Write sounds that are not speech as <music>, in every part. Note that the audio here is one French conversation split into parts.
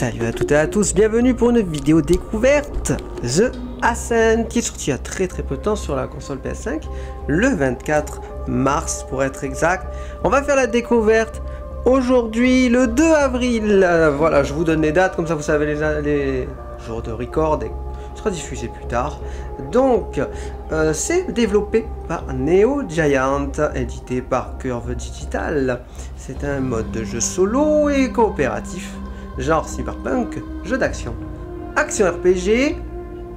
Salut à toutes et à tous, bienvenue pour une vidéo découverte The Ascent qui est sorti il y a très très peu de temps sur la console PS5 le 24 mars pour être exact. On va faire la découverte aujourd'hui le 2 avril. Euh, voilà, je vous donne les dates comme ça vous savez les, jours de record et sera diffusé plus tard. Donc, euh, c'est développé par Neo Giant, édité par Curve Digital. C'est un mode de jeu solo et coopératif, genre cyberpunk, jeu d'action, action RPG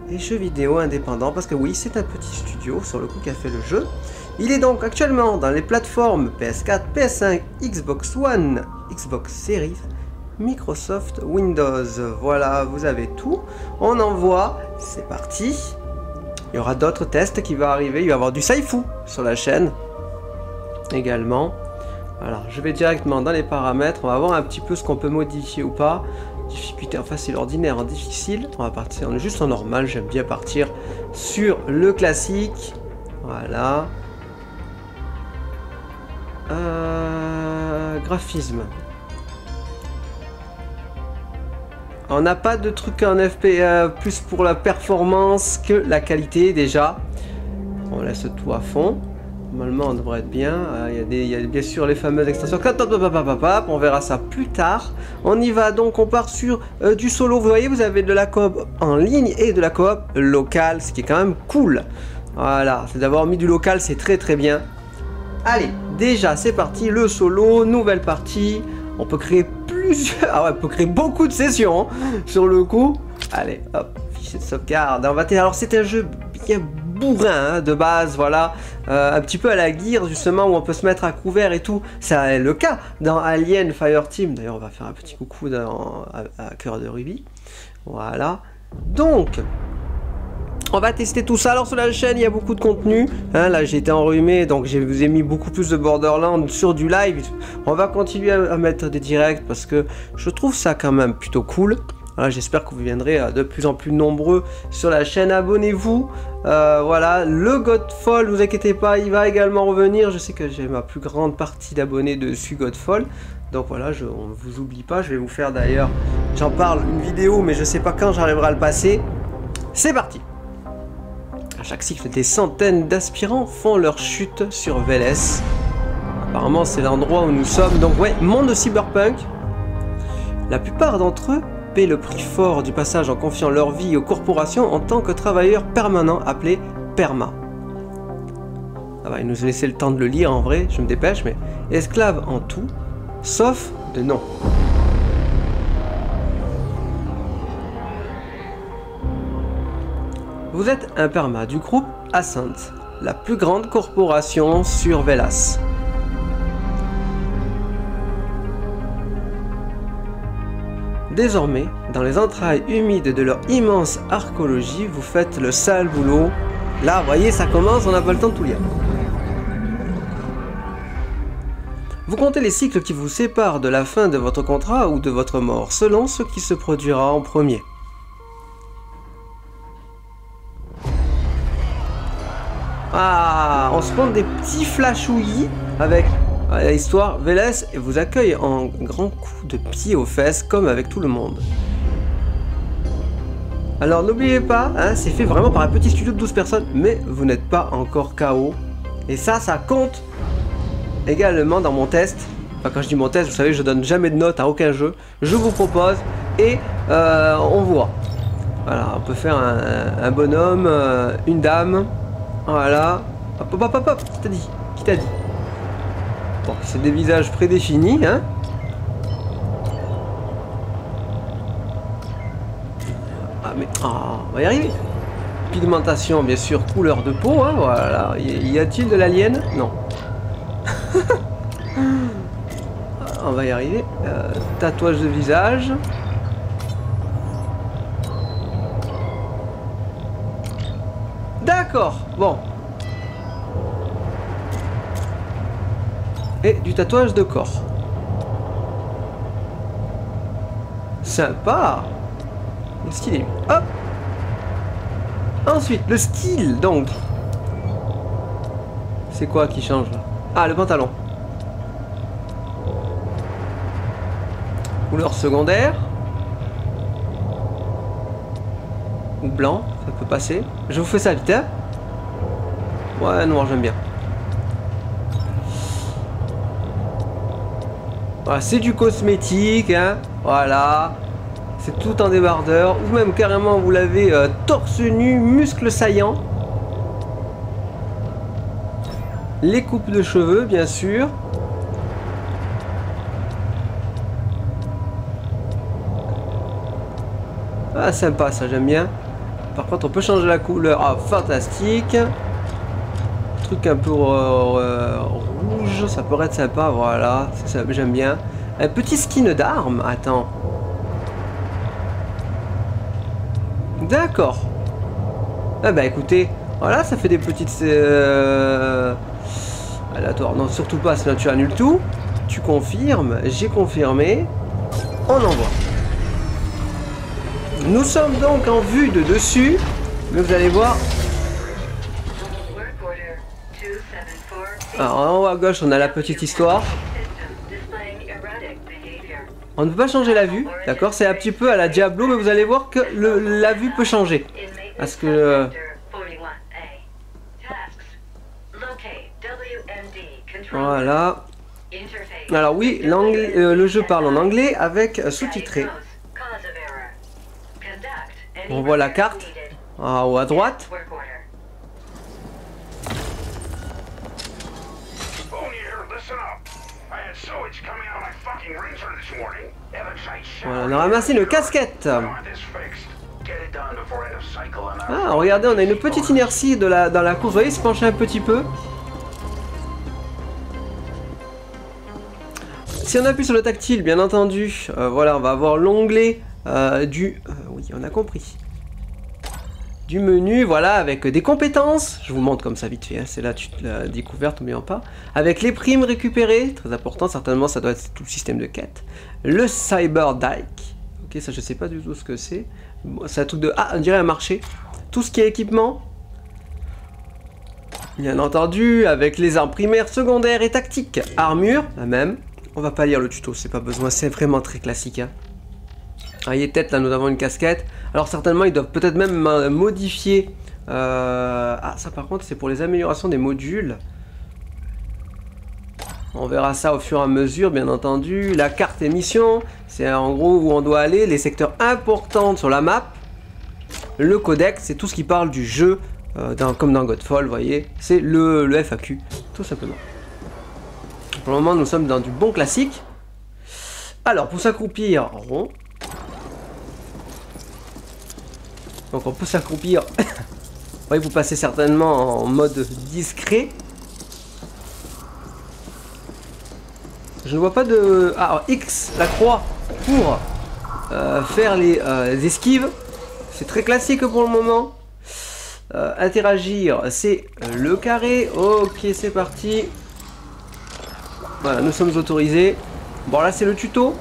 et jeu vidéo indépendant, parce que oui, c'est un petit studio sur le coup qui a fait le jeu. Il est donc actuellement dans les plateformes PS4, PS5, Xbox One, Xbox Series, Microsoft Windows. Voilà, vous avez tout. On envoie, c'est parti. Il y aura d'autres tests qui vont arriver. Il va y avoir du Saifu sur la chaîne également. Alors, je vais directement dans les paramètres. On va voir un petit peu ce qu'on peut modifier ou pas. Difficulté en facile, ordinaire, en difficile. On va partir juste en normal. J'aime bien partir sur le classique. Voilà. Euh, graphisme. On n'a pas de truc en FP euh, plus pour la performance que la qualité déjà. On laisse tout à fond. Normalement on devrait être bien. Euh, il y, a bien sûr les fameuses extensions. On verra ça plus tard. On y va donc, on part sur euh, du solo. Vous voyez, vous avez de la coop en ligne et de la coop locale, ce qui est quand même cool. Voilà, c'est d'avoir mis du local, c'est très très bien. Allez, déjà c'est parti, le solo, nouvelle partie. On peut créer <laughs> ah ouais, on peut créer beaucoup de sessions hein, sur le coup. Allez, hop, fichier de sauvegarde. Alors c'est un jeu bien hein, de base, voilà. Euh, un petit peu à la gear justement où on peut se mettre à couvert et tout. C'est le cas dans Alien Fireteam. D'ailleurs, on va faire un petit coucou dans, à cœur de Ruby. Voilà. Donc, on va tester tout ça. Alors sur la chaîne, il y a beaucoup de contenu. Hein, là, j'ai été enrhumé, donc je vous ai mis beaucoup plus de Borderlands sur du live. On va continuer à, mettre des directs parce que je trouve ça quand même plutôt cool. J'espère que vous viendrez euh, de plus en plus nombreux sur la chaîne. Abonnez-vous. Euh, voilà, le Godfall, ne vous inquiétez pas, il va également revenir. Je sais que j'ai ma plus grande partie d'abonnés dessus Godfall. Donc voilà, je, on ne vous oublie pas. Je vais vous faire d'ailleurs, j'en parle, une vidéo, mais je sais pas quand j'arriverai à le passer. C'est parti à chaque cycle, des centaines d'aspirants font leur chute sur Vélez. Apparemment, c'est l'endroit où nous sommes. Donc ouais, monde de cyberpunk. La plupart d'entre eux le prix fort du passage en confiant leur vie aux corporations en tant que travailleurs permanents appelés PERMA. Ah bah, il nous a laissé le temps de le lire en vrai, je me dépêche, mais esclaves en tout, sauf de nom. Vous êtes un perma du groupe Ascent, la plus grande corporation sur Velas. Désormais, dans les entrailles humides de leur immense archéologie, vous faites le sale boulot. Là, voyez, ça commence, on n'a pas le temps de tout lire. Vous comptez les cycles qui vous séparent de la fin de votre contrat ou de votre mort, selon ce qui se produira en premier. Ah, on se prend des petits flashouillis avec l'histoire. Vélez vous accueille en grand coup de pied aux fesses, comme avec tout le monde. Alors n'oubliez pas, hein, c'est fait vraiment par un petit studio de 12 personnes, mais vous n'êtes pas encore KO. Et ça, ça compte également dans mon test. Enfin, quand je dis mon test, vous savez, je donne jamais de notes à aucun jeu. Je vous propose et euh, on voit. Voilà, on peut faire un, bonhomme, euh, une dame, voilà. Hop, hop, hop, hop, Qui t'a dit Qui t'a dit? Bon, c'est des visages prédéfinis, hein Ah, mais... Ah, on va y arriver Pigmentation, bien sûr, couleur de peau, hein, voilà. Y a-t-il de l'alien? Non. <laughs> on va y arriver. Euh, tatouage de visage. D'accord, bon. Et du tatouage de corps. Sympa Le style Hop Ensuite, le style, donc. C'est quoi qui change là? Ah, le pantalon. Couleur secondaire. Ou blanc, ça peut passer. Je vous fais ça vite, hein? Ouais, noir, j'aime bien. Voilà, c'est du cosmétique, hein. Voilà. C'est tout en débardeur. Ou même carrément, vous l'avez euh, torse nu, muscles saillants. Les coupes de cheveux, bien sûr. Ah, sympa, ça, j'aime bien. Par contre, on peut changer la couleur. Ah, fantastique. Truc un peu euh, ça pourrait être sympa, voilà. J'aime bien. Un petit skin d'armes, attends. D'accord. Ah bah écoutez, voilà, ça fait des petites... Euh... Aléatoire. Non, surtout pas, sinon tu annules tout. Tu confirmes, j'ai confirmé. On envoie. Nous sommes donc en vue de dessus, mais vous allez voir. Alors en haut à gauche, on a la petite histoire. On ne peut pas changer la vue, d'accord C'est un petit peu à la Diablo, mais vous allez voir que la vue peut changer. Parce que... Euh, voilà. Alors oui, euh, le jeu parle en anglais avec sous-titré. On voit la carte en haut à droite. On a ramassé une casquette. Ah, regardez, on a une petite inertie la, dans la course. Vous voyez, se pencher un petit peu. Si on appuie sur le tactile, bien entendu, euh, voilà, on va avoir l'onglet euh, du... Euh, oui, on a compris. Du menu, voilà, avec des compétences. Je vous montre comme ça vite fait, hein, c'est là l'as découverte, n'oublions pas. Avec les primes récupérées, très important, certainement ça doit être tout le système de quête. Le Cyber Dyke. Ok, ça je sais pas du tout ce que c'est. c'est un truc de... Ah, on dirait un marché. Tout ce qui est équipement. Bien entendu, avec les armes primaires, secondaires et tactiques. Armure, la même. On va pas lire le tuto, c'est pas besoin, c'est vraiment très classique. Hein. Ah, tête là, nous avons une casquette. Alors certainement, ils doivent peut-être même modifier. Euh, ah, ça par contre, c'est pour les améliorations des modules. On verra ça au fur et à mesure, bien entendu. La carte émission, c'est en gros où on doit aller, les secteurs importants sur la map. Le codex, c'est tout ce qui parle du jeu, euh, comme dans Godfall, vous voyez. C'est le, le FAQ, tout simplement. Pour le moment, nous sommes dans du bon classique. Alors, pour s'accroupir, rond. Donc on peut s'accroupir. <coughs> oui, vous passez certainement en mode discret. Je ne vois pas de... Ah, X, la croix, pour euh, faire les, euh, esquives. C'est très classique pour le moment. Euh, interagir, c'est le carré. Ok, c'est parti. Voilà, nous sommes autorisés. Bon, là, c'est le tuto.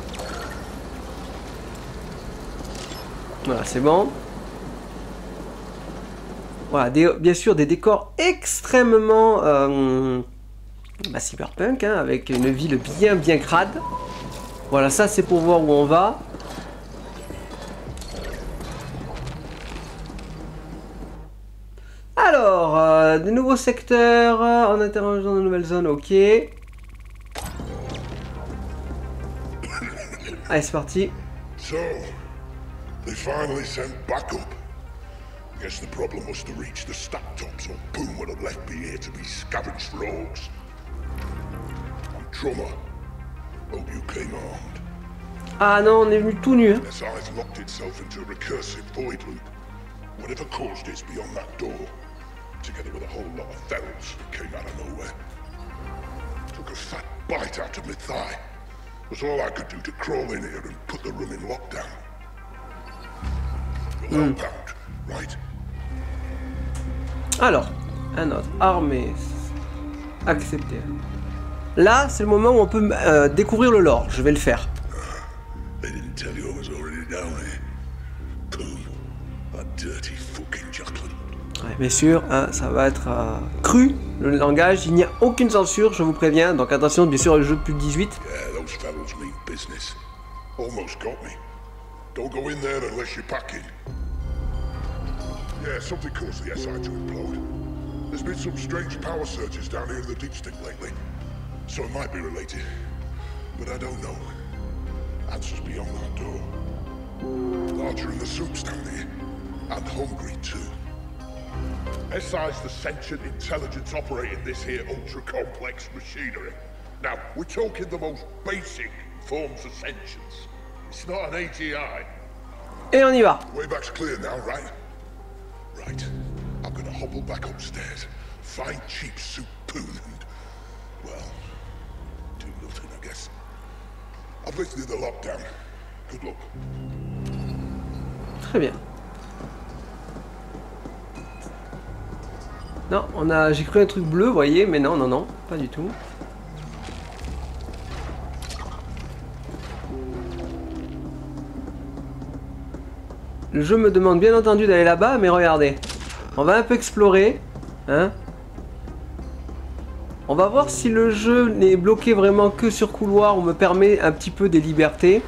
Voilà, c'est bon. Voilà, bien sûr, des décors extrêmement bah, cyberpunk, hein, avec une ville bien, bien crade. Voilà, ça, c'est pour voir où on va. Alors, euh, des nouveaux secteurs, en interrogeant de nouvelles zones, ok. <coughs> Allez, c'est parti. So, they finally sent backup. Guess the problem was to reach the stack tops or Boom would have left me here to be scavenged for Ah non, on est venu tout nu. Hein. This eyes locked itself into a recursive void loop. Whatever caused it's beyond that door, together with a whole lot of ferals that came out of nowhere. Took a fat bite out of my thigh. Was all I could do to crawl in here and put the room in lockdown. Mm. out, right? Alors, un autre. Armée. Accepter. Là, c'est le moment où on peut euh, découvrir le lore. Je vais le faire. Ouais, bien sûr, hein, ça va être euh, cru, le langage. Il n'y a aucune censure, je vous préviens. Donc attention, bien sûr, le jeu plus de 18. Yeah, those fellows mean business. Almost got me. Don't go in there unless you're packing. Yeah, something caused the SI to implode. There's been some strange power surges down here in the deep stick lately. So it might be related. But I don't know. Answers beyond that door. Larger in the soups down here. And hungry too. SI's the sentient intelligence operating this here ultra-complex machinery. Now, we're talking the most basic forms of sentience. It's not an AGI. Et on y va. Way back's clear now, right? Right. I'm gonna hobble back upstairs, find cheap soup poon and... Well, Très bien. Non, on a, j'ai cru un truc bleu, vous voyez, mais non, non, non, pas du tout. Le jeu me demande bien entendu d'aller là-bas, mais regardez. On va un peu explorer. Hein on va voir si le jeu n'est bloqué vraiment que sur couloir ou me permet un petit peu des libertés.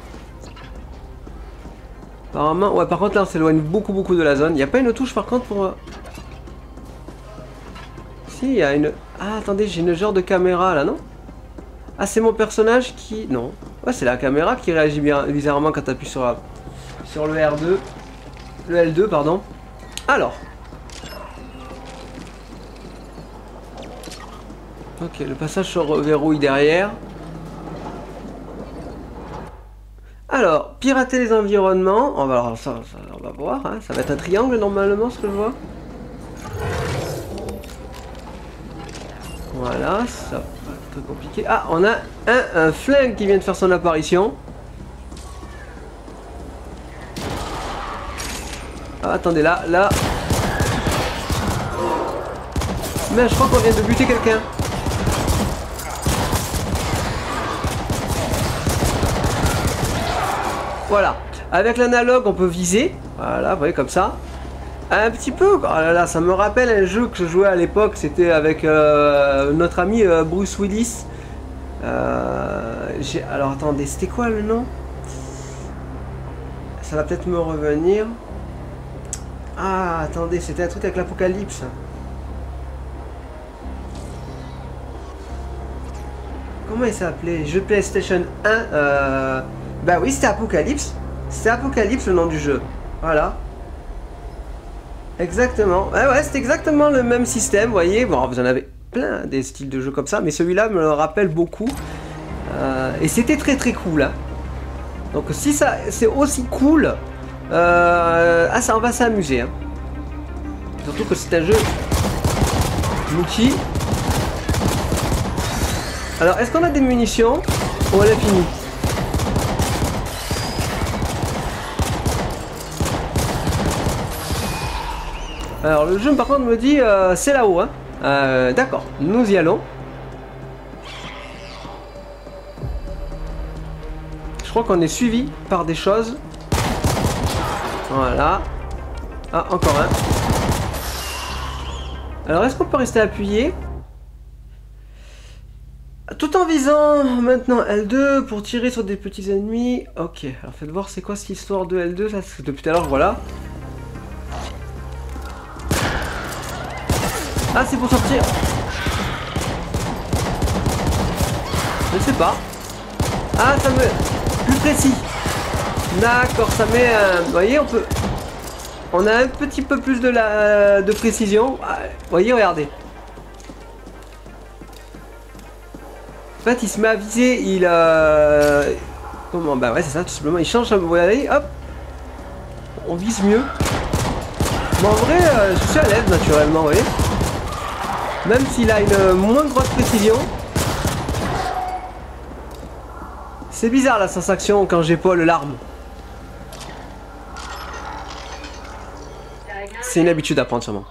Apparemment, ouais, par contre là on s'éloigne beaucoup beaucoup de la zone. Il pas une touche par contre pour... euh, Si, il y a une... Ah, attendez, j'ai une genre de caméra là, non? Ah, c'est mon personnage qui... Non. Ouais, c'est la caméra qui réagit bien, bizarrement quand tu appuies sur, sur le R2. Le L2, pardon. Alors. Ok, le passage se reverrouille derrière. Alors, pirater les environnements. On va, alors, ça, on va voir. hein. Ça va être un triangle normalement, ce que je vois. Voilà, ça va être compliqué. Ah, on a un, un flingue qui vient de faire son apparition. Ah, attendez, là, là. Mais je crois qu'on vient de buter quelqu'un. Voilà. Avec l'analogue, on peut viser. Voilà, vous voyez, comme ça. Un petit peu. Oh là là, ça me rappelle un jeu que je jouais à l'époque. C'était avec euh, notre ami euh, Bruce Willis. Euh, alors attendez, c'était quoi le nom? Ça va peut-être me revenir. Ah, attendez, c'était un truc avec l'apocalypse. Comment il s'appelait? Jeu PlayStation 1. Bah oui, c'était Apocalypse. C'était Apocalypse le nom du jeu. Voilà. Exactement. Ouais, ouais, c'est exactement le même système, vous voyez. Bon, vous en avez plein des styles de jeux comme ça, mais celui-là me le rappelle beaucoup. Euh, et c'était très très cool. hein. Donc si ça c'est aussi cool, euh, ah ça on va s'amuser. hein. Surtout que c'est un jeu multi. Alors est-ce qu'on a des munitions? Ou elle est Alors le jeu par contre me dit euh, c'est là-haut. Hein. Euh, D'accord, nous y allons. Je crois qu'on est suivi par des choses. Voilà. Ah, encore un. Alors est-ce qu'on peut rester appuyé? Tout en visant maintenant L2 pour tirer sur des petits ennemis. Ok, alors faites voir c'est quoi cette histoire de L2 ça, c'est depuis tout à l'heure, voilà. Ah, c'est pour sortir. Je sais pas. Ah, ça me... Plus précis. D'accord, ça met. Vous voyez, on peut... On a un petit peu plus de, la... de précision. Ah, Vous voyez, regardez. En fait, il se met à viser, il... Euh... Comment Bah ouais, c'est ça, tout simplement. Il change, vous voyez, hop. On vise mieux. Mais en vrai, euh, je suis à l'aise naturellement, vous voyez. Même s'il a une moins grosse précision. C'est bizarre la sensation quand j'épaule l'arme. C'est une habitude à prendre sûrement.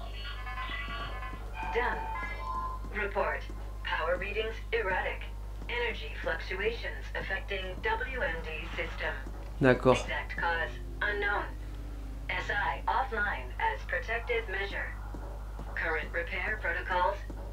D'accord. Exact cause unknown. SI offline as protective measure. Current repair protocols.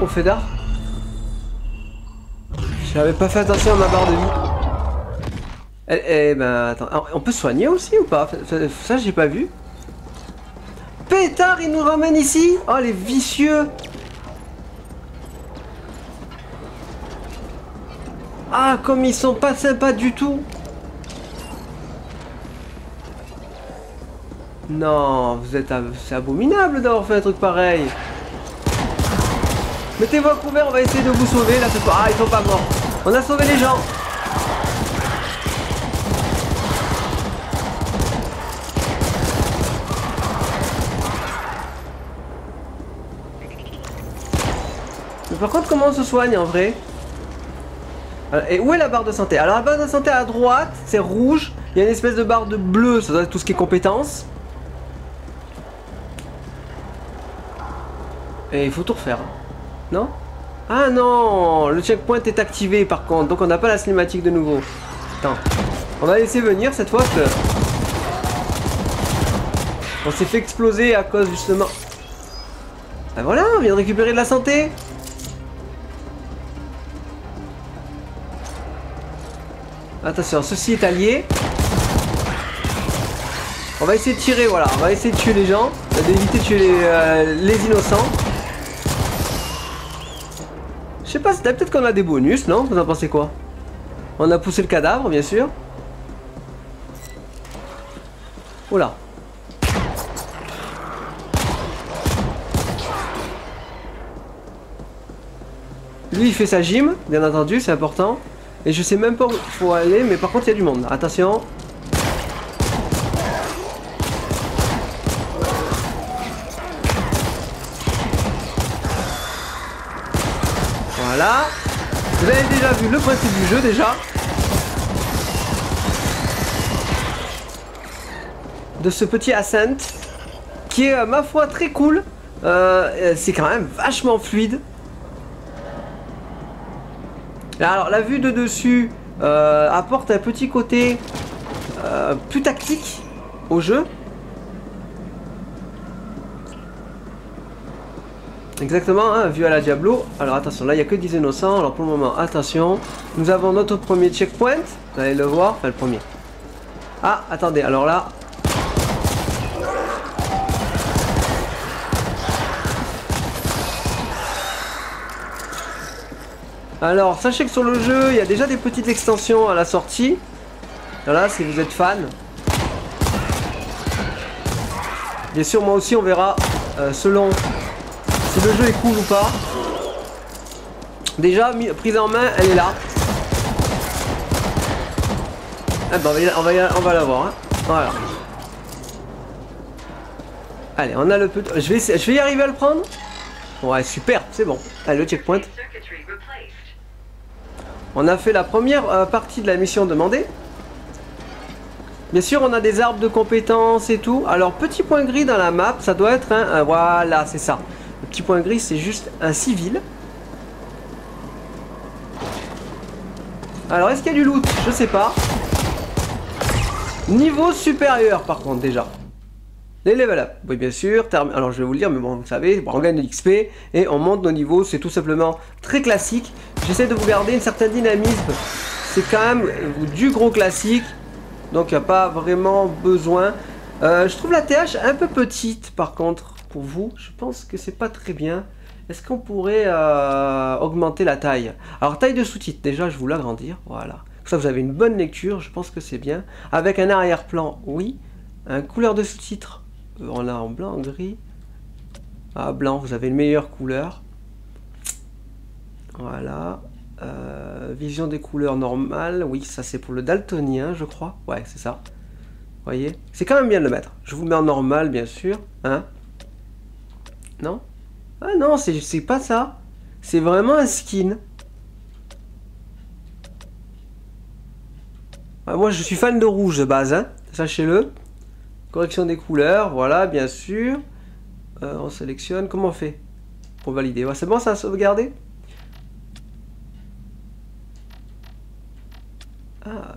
Au Fédar J'avais pas fait attention à ma barre de vie. Eh, eh ben attends, on peut soigner aussi ou pas? Ça, j'ai pas vu. Pétard, il nous ramène ici? Oh les vicieux Ah comme ils sont pas sympas du tout Non, vous êtes... C'est abominable d'avoir fait un truc pareil Mettez-vous à couvert, on va essayer de vous sauver là ce soir. Ah, ils sont pas morts. On a sauvé les gens. Mais par contre, comment on se soigne en vrai Euh, Et où est la barre de santé? Alors la barre de santé à droite, c'est rouge. Il y a une espèce de barre de bleu, ça doit être tout ce qui est compétences. Et il faut tout refaire. Non? Ah non Le checkpoint est activé par contre, donc on n'a pas la cinématique de nouveau. Attends. On va laisser venir cette fois. On s'est fait exploser à cause justement... Ah voilà, on vient de récupérer de la santé Attention, ceci est allié. On va essayer de tirer, voilà. On va essayer de tuer les gens, d'éviter de tuer les, euh, les innocents. Je sais pas, peut-être qu'on a des bonus, non? Vous en pensez quoi? On a poussé le cadavre, bien sûr. Oula. Lui, il fait sa gym, bien entendu, c'est important. Et je sais même pas où il faut aller, mais par contre, il y a du monde. Attention. Voilà. Vous avez déjà vu le principe du jeu déjà. De ce petit Ascent. Qui est, à ma foi, très cool. Euh, c'est quand même vachement fluide. Alors la vue de dessus euh, apporte un petit côté euh, plus tactique au jeu. Exactement, hein, vue à la Diablo. Alors attention, là il n'y a que 10 innocents. Alors pour le moment, attention. Nous avons notre premier checkpoint. Vous allez le voir, enfin le premier. Ah, attendez, alors là... Alors, sachez que sur le jeu, il y a déjà des petites extensions à la sortie. Voilà, si vous êtes fan. Bien sûr, moi aussi, on verra euh, selon si le jeu est cool ou pas. Déjà, prise en main, elle est là. Ah bah, on va, on la voir. hein. Voilà. Allez, on a le petit... Je vais, y arriver à le prendre Ouais, super, c'est bon. Allez, le checkpoint. On a fait la première euh, partie de la mission demandée. Bien sûr, on a des arbres de compétences et tout. Alors, petit point gris dans la map, ça doit être un... un- voilà, c'est ça. Le petit point gris, c'est juste un civil. Alors, est-ce qu'il y a du loot? Je sais pas. Niveau supérieur, par contre, déjà. Les level up, oui bien sûr, alors je vais vous le dire, mais bon, vous savez, on gagne de l'XP et on monte nos niveaux, c'est tout simplement très classique. J'essaie de vous garder une certaine dynamisme, c'est quand même euh, du gros classique, donc il n'y a pas vraiment besoin. Euh, je trouve la TH un peu petite par contre, pour vous, je pense que c'est pas très bien. Est-ce qu'on pourrait euh, augmenter la taille? Alors taille de sous-titre, déjà je vous l'agrandir, voilà. Ça vous avez une bonne lecture, je pense que c'est bien. Avec un arrière-plan, oui. Un couleur de sous-titre, euh, on l'a en blanc, en gris. Ah, blanc, vous avez une meilleure couleur. Voilà. Euh, vision des couleurs normales. Oui, ça c'est pour le daltonien, je crois. Ouais, c'est ça. voyez? C'est quand même bien de le mettre. Je vous mets en normal, bien sûr. Hein Non Ah non, c'est pas ça. C'est vraiment un skin. Ah, moi, je suis fan de rouge de base, hein. Sachez-le. Correction des couleurs, voilà, bien sûr. Euh, on sélectionne. Comment on fait Pour valider? Ouais, c'est bon, ça a sauvegardé? Ah.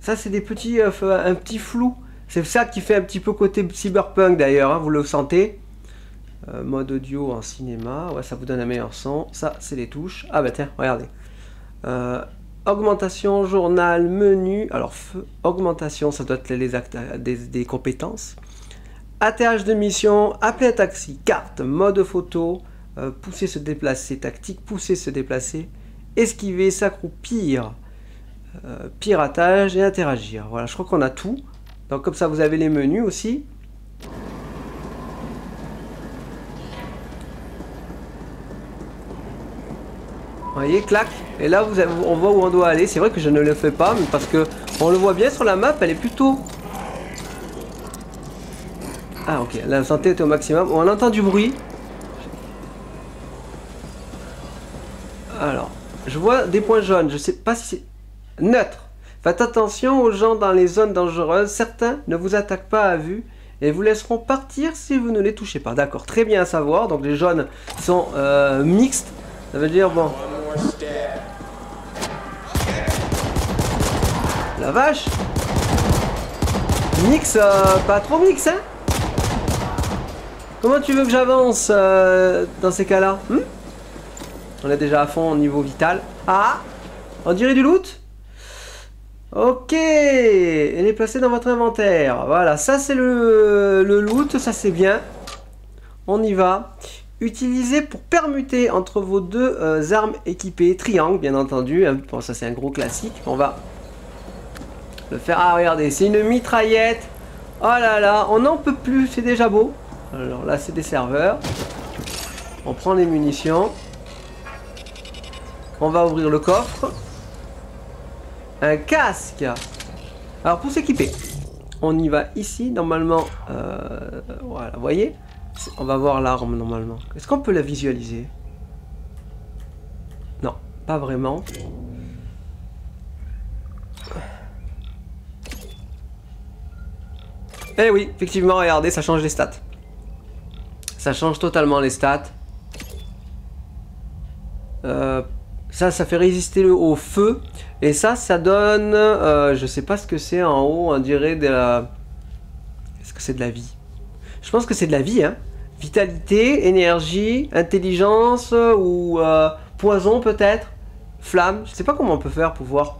Ça, c'est des petits, euh, un petit flou. C'est ça qui fait un petit peu côté cyberpunk d'ailleurs, hein, vous le sentez. Euh, mode audio en cinéma, ouais, ça vous donne un meilleur son. Ça, c'est les touches. Ah bah tiens, regardez. Euh, augmentation, journal, menu. Alors, feu, augmentation, ça doit être les des, compétences. ATH de mission, appeler un taxi, carte, mode photo, euh, pousser, se déplacer, tactique, pousser, se déplacer, esquiver, s'accroupir, piratage et interagir. Voilà, je crois qu'on a tout. Donc comme ça, vous avez les menus aussi. Vous voyez, clac. Et là, vous avez- on voit où on doit aller. C'est vrai que je ne le fais pas, mais parce que on le voit bien sur la map, elle est plutôt... Ah ok, la santé est au maximum. On entend du bruit. Alors, je vois des points jaunes. Je sais pas si c'est neutre. Faites attention aux gens dans les zones dangereuses. Certains ne vous attaquent pas à vue et vous laisseront partir si vous ne les touchez pas. D'accord, très bien à savoir. Donc les jaunes sont euh, mixtes. Ça veut dire bon. La vache. Mix, euh, pas trop mix, hein Comment tu veux que j'avance euh, dans ces cas-là hmm? On est déjà à fond au niveau vital. Ah On dirait du loot? Ok Elle est placée dans votre inventaire. Voilà, ça c'est le, loot, ça c'est bien. On y va. Utilisé pour permuter entre vos deux euh, armes équipées. Triangle, bien entendu. hein. Bon, ça c'est un gros classique. On va le faire. Ah, regardez, c'est une mitraillette. Oh là là, on n'en peut plus, c'est déjà beau. Alors là, c'est des serveurs. On prend les munitions. On va ouvrir le coffre. Un casque. Alors pour s'équiper, on y va ici. Normalement, euh, voilà, vous voyez? On va voir l'arme normalement. Est-ce qu'on peut la visualiser? Non, pas vraiment. Eh oui, effectivement, regardez, ça change les stats. Ça change totalement les stats. Euh, ça, ça fait résister au feu. Et ça, ça donne... euh, je sais pas ce que c'est en haut, on dirait de la... Est-ce que c'est de la vie? Je pense que c'est de la vie, hein. Vitalité, énergie, intelligence euh, ou euh, poison peut-être? Flamme, je sais pas comment on peut faire pour voir.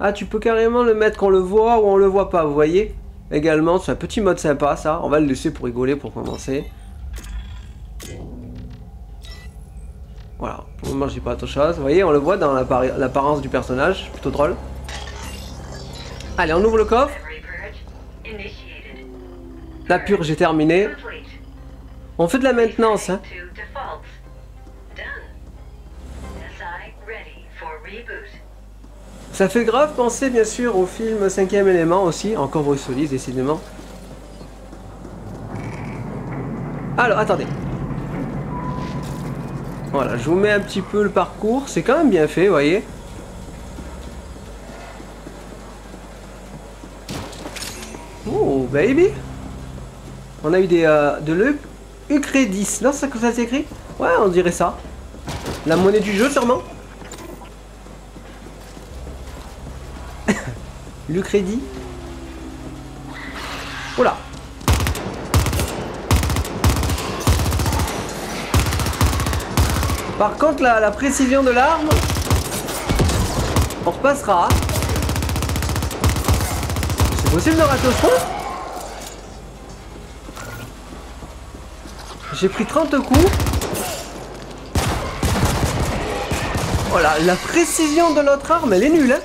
Ah, tu peux carrément le mettre qu'on le voit ou on le voit pas, vous voyez? Également, c'est un petit mode sympa ça. On va le laisser pour rigoler pour commencer. Voilà, pour le moment j'ai pas autre chose. Vous voyez, on le voit dans l'apparence du personnage, plutôt drôle. Allez, on ouvre le coffre. La purge est terminée. On fait de la maintenance, hein. Ça fait grave penser bien sûr au film Cinquième élément aussi, encore Bruce Willis décidément. Alors attendez. Voilà, je vous mets un petit peu le parcours, c'est quand même bien fait, vous voyez. Oh baby On a eu des euh, de l'Ucrédis, non c'est ça que ça s'écrit Ouais on dirait ça. La monnaie du jeu sûrement <laughs> Le. Oula. Par contre, la, précision de l'arme, on repassera. C'est possible de rater au front J'ai pris 30 coups. Oh la, la précision de notre arme, elle est nulle. Hein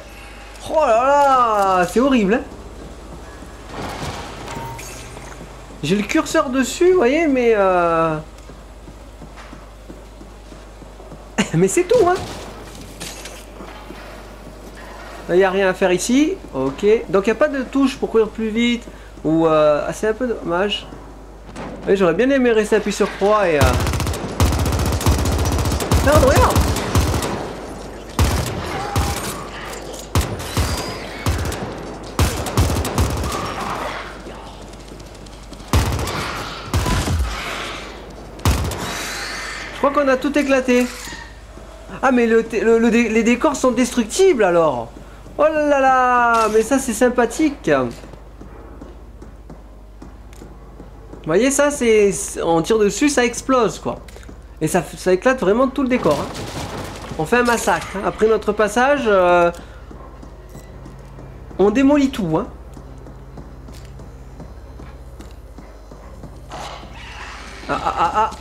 Oh là là, c'est horrible. hein. J'ai le curseur dessus, vous voyez, mais euh... Mais c'est tout, hein Il n'y a rien à faire ici. Ok. Donc il n'y a pas de touche pour courir plus vite. Ou... Euh... Ah, c'est un peu dommage. Oui, j'aurais bien aimé rester appuyé sur croix et... Euh... Merde, regarde Je crois qu'on a tout éclaté. Ah, mais les décors sont destructibles alors. Oh là là, mais ça c'est sympathique. Vous voyez, ça c'est. On tire dessus, ça explose quoi. Et ça éclate vraiment tout le décor. hein. On fait un massacre. hein. Après notre passage, euh, on démolit tout. Hein. Ah ah ah ah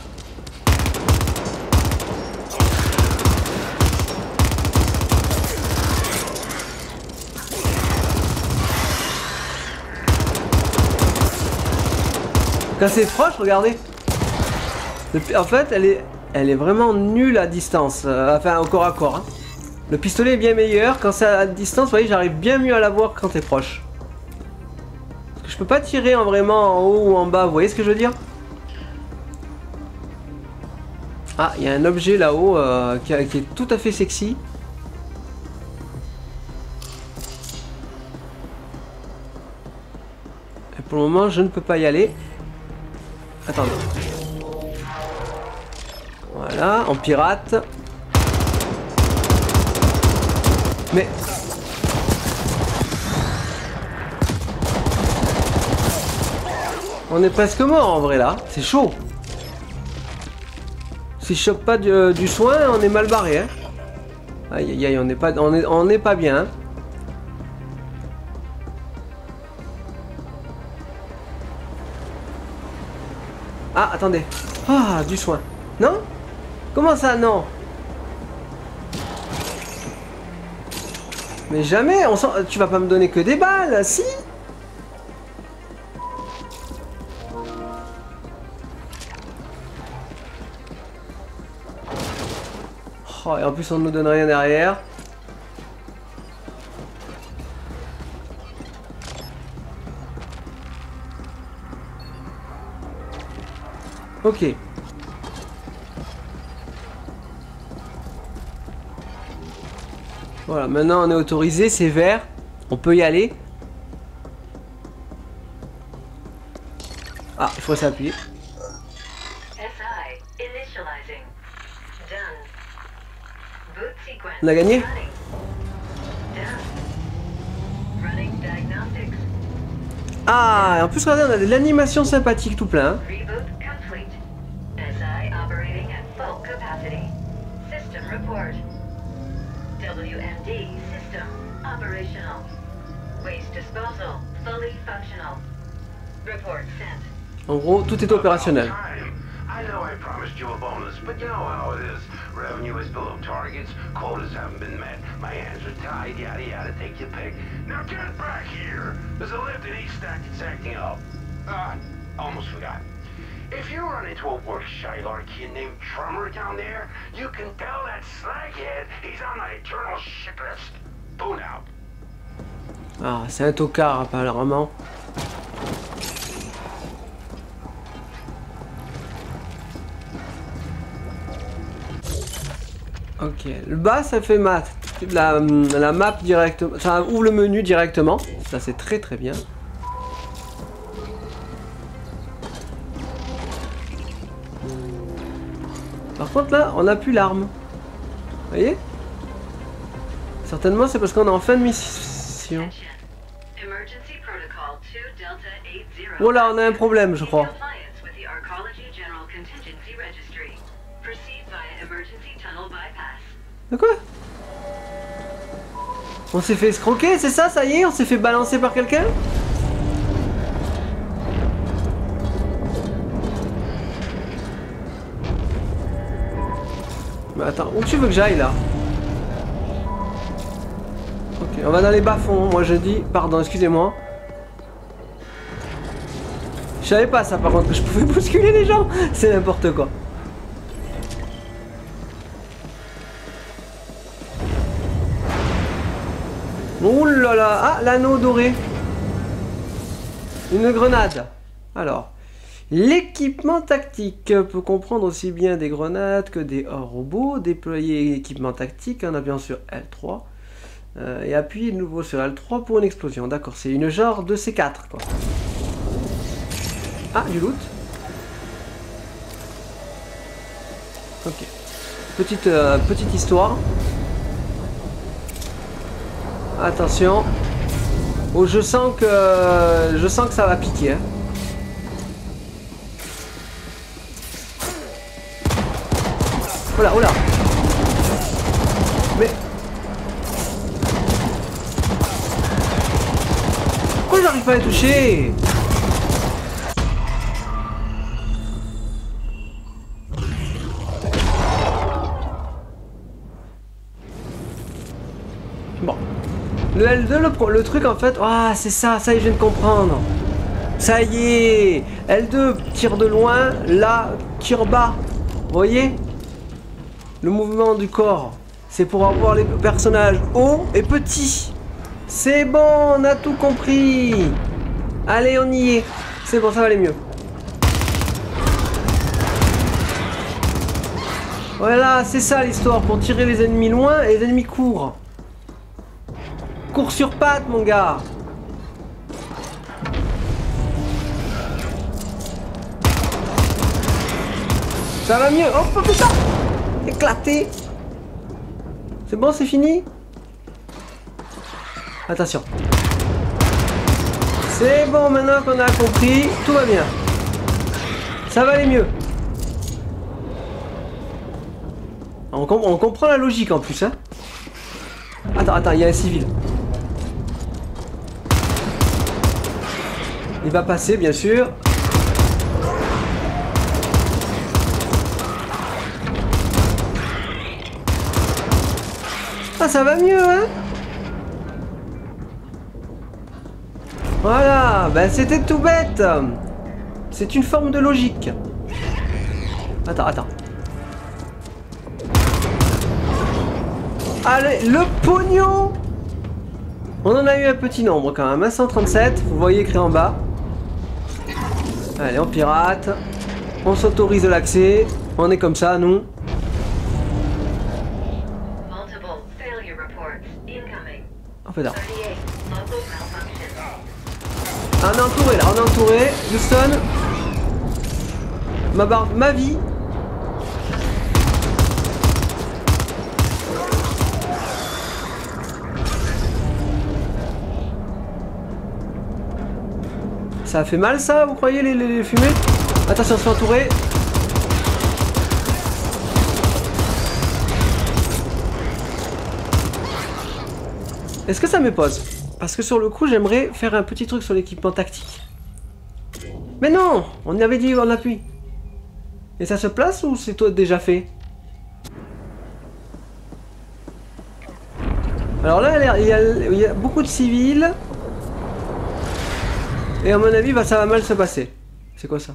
Quand c'est proche, regardez. En fait, elle est, elle est vraiment nulle à distance. euh, enfin, au corps à corps. hein. Le pistolet est bien meilleur. Quand c'est à distance, vous voyez, j'arrive bien mieux à la voir quand t'es proche. Parce que je peux pas tirer en vraiment en haut ou en bas. Vous voyez ce que je veux dire? Ah, il y a un objet là-haut euh, qui, qui est tout à fait sexy. Et pour le moment, je ne peux pas y aller. Attendez. Voilà, en pirate. Mais... On est presque mort en vrai là, c'est chaud. Si je chope pas du, euh, soin, on est mal barré. Hein. Aïe aïe aïe, on n'est pas, on est, on pas bien. hein. Ah, attendez. Ah, du soin. Non? Comment ça, non? Mais jamais, on sent... tu vas pas me donner que des balles, si? Oh, et en plus on nous donne rien derrière. Ok. Voilà, maintenant on est autorisé, c'est vert. On peut y aller. Ah, il faut s'appuyer. On a gagné. Ah, en plus regardez, on a de l'animation sympathique tout plein. hein. En gros, tout est opérationnel. Time. I know I promised you a bonus, but you know how it is. Revenue is below targets, quotas haven't been met, my hands are tied, yada yada, take your pick. Now get back here! There's a lift in East Stack that's acting up. Ah, almost forgot. If you run into a work Shylar kid named Trummer down there, you can tell that slaghead he's on the eternal shit list. Boon out. Ah, c'est un tocard apparemment. Ok, le bas ça fait mat. La, la map directement. Ça ouvre le menu directement. Ça c'est très très bien. Par contre là, on n'a plus l'arme. Vous voyez? Certainement c'est parce qu'on est en fin de mission. Attention. Emergency protocol 2 Delta 80. Oh là, on a un problème je crois. De quoi On s'est fait escroquer, c'est ça, ça y est On s'est fait balancer par quelqu'un Mais attends, où tu veux que j'aille là Ok, on va dans les bas-fonds, moi je dis... Pardon, excusez-moi. Je savais pas ça par contre, que je pouvais <laughs> bousculer les gens C'est n'importe quoi. Ah, l'anneau doré Une grenade Alors, l'équipement tactique peut comprendre aussi bien des grenades que des robots. Déployer équipement tactique en appuyant sur L3. Euh, et appuyer de nouveau sur L3 pour une explosion. D'accord, c'est une genre de C4 quoi. Ah, du loot Ok. petite, euh, petite histoire. Attention. Oh, je sens que je sens que ça va piquer. Hein. Oh là, oh là. Mais pourquoi j'arrive pas à les toucher? Le L2, le, truc en fait, ah c'est ça, ça y est, je viens de comprendre. Ça y est, L2 tire de loin, là tire bas. Vous voyez? Le mouvement du corps, c'est pour avoir les personnages hauts et petits. C'est bon, on a tout compris. Allez, on y est. C'est bon, ça va aller mieux. Voilà, c'est ça l'histoire, pour tirer les ennemis loin et les ennemis courent. Cours sur pattes, mon gars Ça va mieux Oh, putain Éclaté C'est bon, c'est fini? Attention. C'est bon, maintenant qu'on a compris, tout va bien. Ça va aller mieux. On, on comprend la logique en plus, hein Attends, attends, il y a un civil. Il va passer, bien sûr. Ah, ça va mieux, hein Voilà, ben c'était tout bête. C'est une forme de logique. Attends, attends. Allez, le pognon On en a eu un petit nombre quand même, hein, 137, vous voyez écrit en bas. Allez, on pirate. On s'autorise l'accès. On est comme ça, nous. On fait là. 38 local malfunction. Ah, on est entouré là, on est entouré. Houston. Ma barre, ma vie. Ça a fait mal ça, vous croyez les, fumées Attention, on se fait entourer. Est-ce que ça me pose Parce que sur le coup, j'aimerais faire un petit truc sur l'équipement tactique. Mais non On y avait dit en appui. Et ça se place ou c'est toi déjà fait Alors là, il y a beaucoup de civils. Et à mon avis, bah, ça va mal se passer. C'est quoi ça?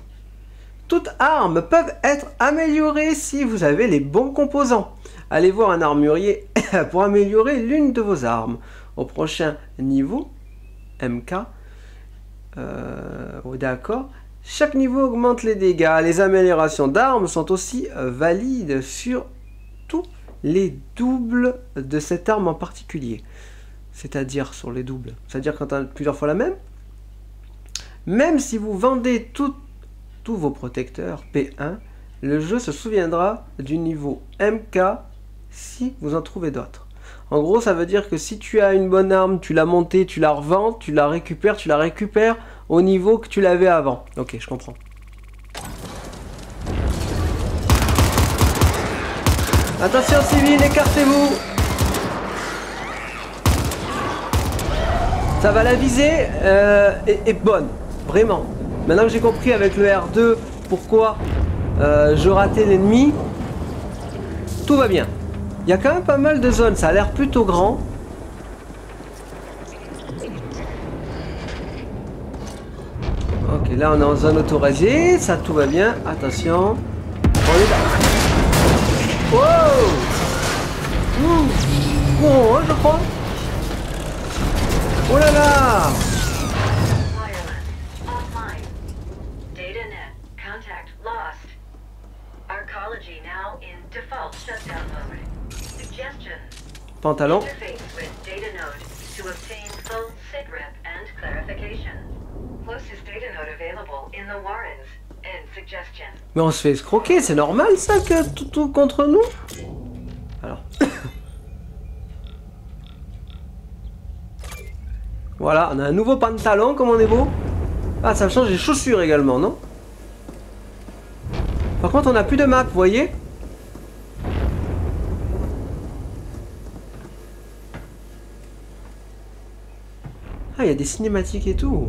Toutes armes peuvent être améliorées si vous avez les bons composants. Allez voir un armurier <laughs> pour améliorer l'une de vos armes. Au prochain niveau, MK, euh, oh, d'accord. Chaque niveau augmente les dégâts. Les améliorations d'armes sont aussi euh, valides sur tous les doubles de cette arme en particulier. C'est-à-dire sur les doubles. C'est-à-dire quand tu as plusieurs fois la même. Même si vous vendez tous vos protecteurs P1, le jeu se souviendra du niveau MK si vous en trouvez d'autres. En gros, ça veut dire que si tu as une bonne arme, tu l'as montée, tu la revends, tu la récupères, tu la récupères au niveau que tu l'avais avant. Ok, je comprends. Attention civil, écartez-vous Ça va la visée euh, est, est bonne, vraiment. Maintenant que j'ai compris avec le R2 pourquoi euh, je ratais l'ennemi, tout va bien. Il y a quand même pas mal de zones, ça a l'air plutôt grand. Ok, là on est en zone autorisée, ça tout va bien. Attention. On est là. Wow hein, je crois. Oh là là pantalon. Mais on se fait escroquer, c'est normal ça que tout, contre nous? Alors. <coughs> voilà, on a un nouveau pantalon, comme on est beau. Ah, ça change les chaussures également, non? Par contre, on n'a plus de map, vous voyez? Il y a des cinématiques et tout.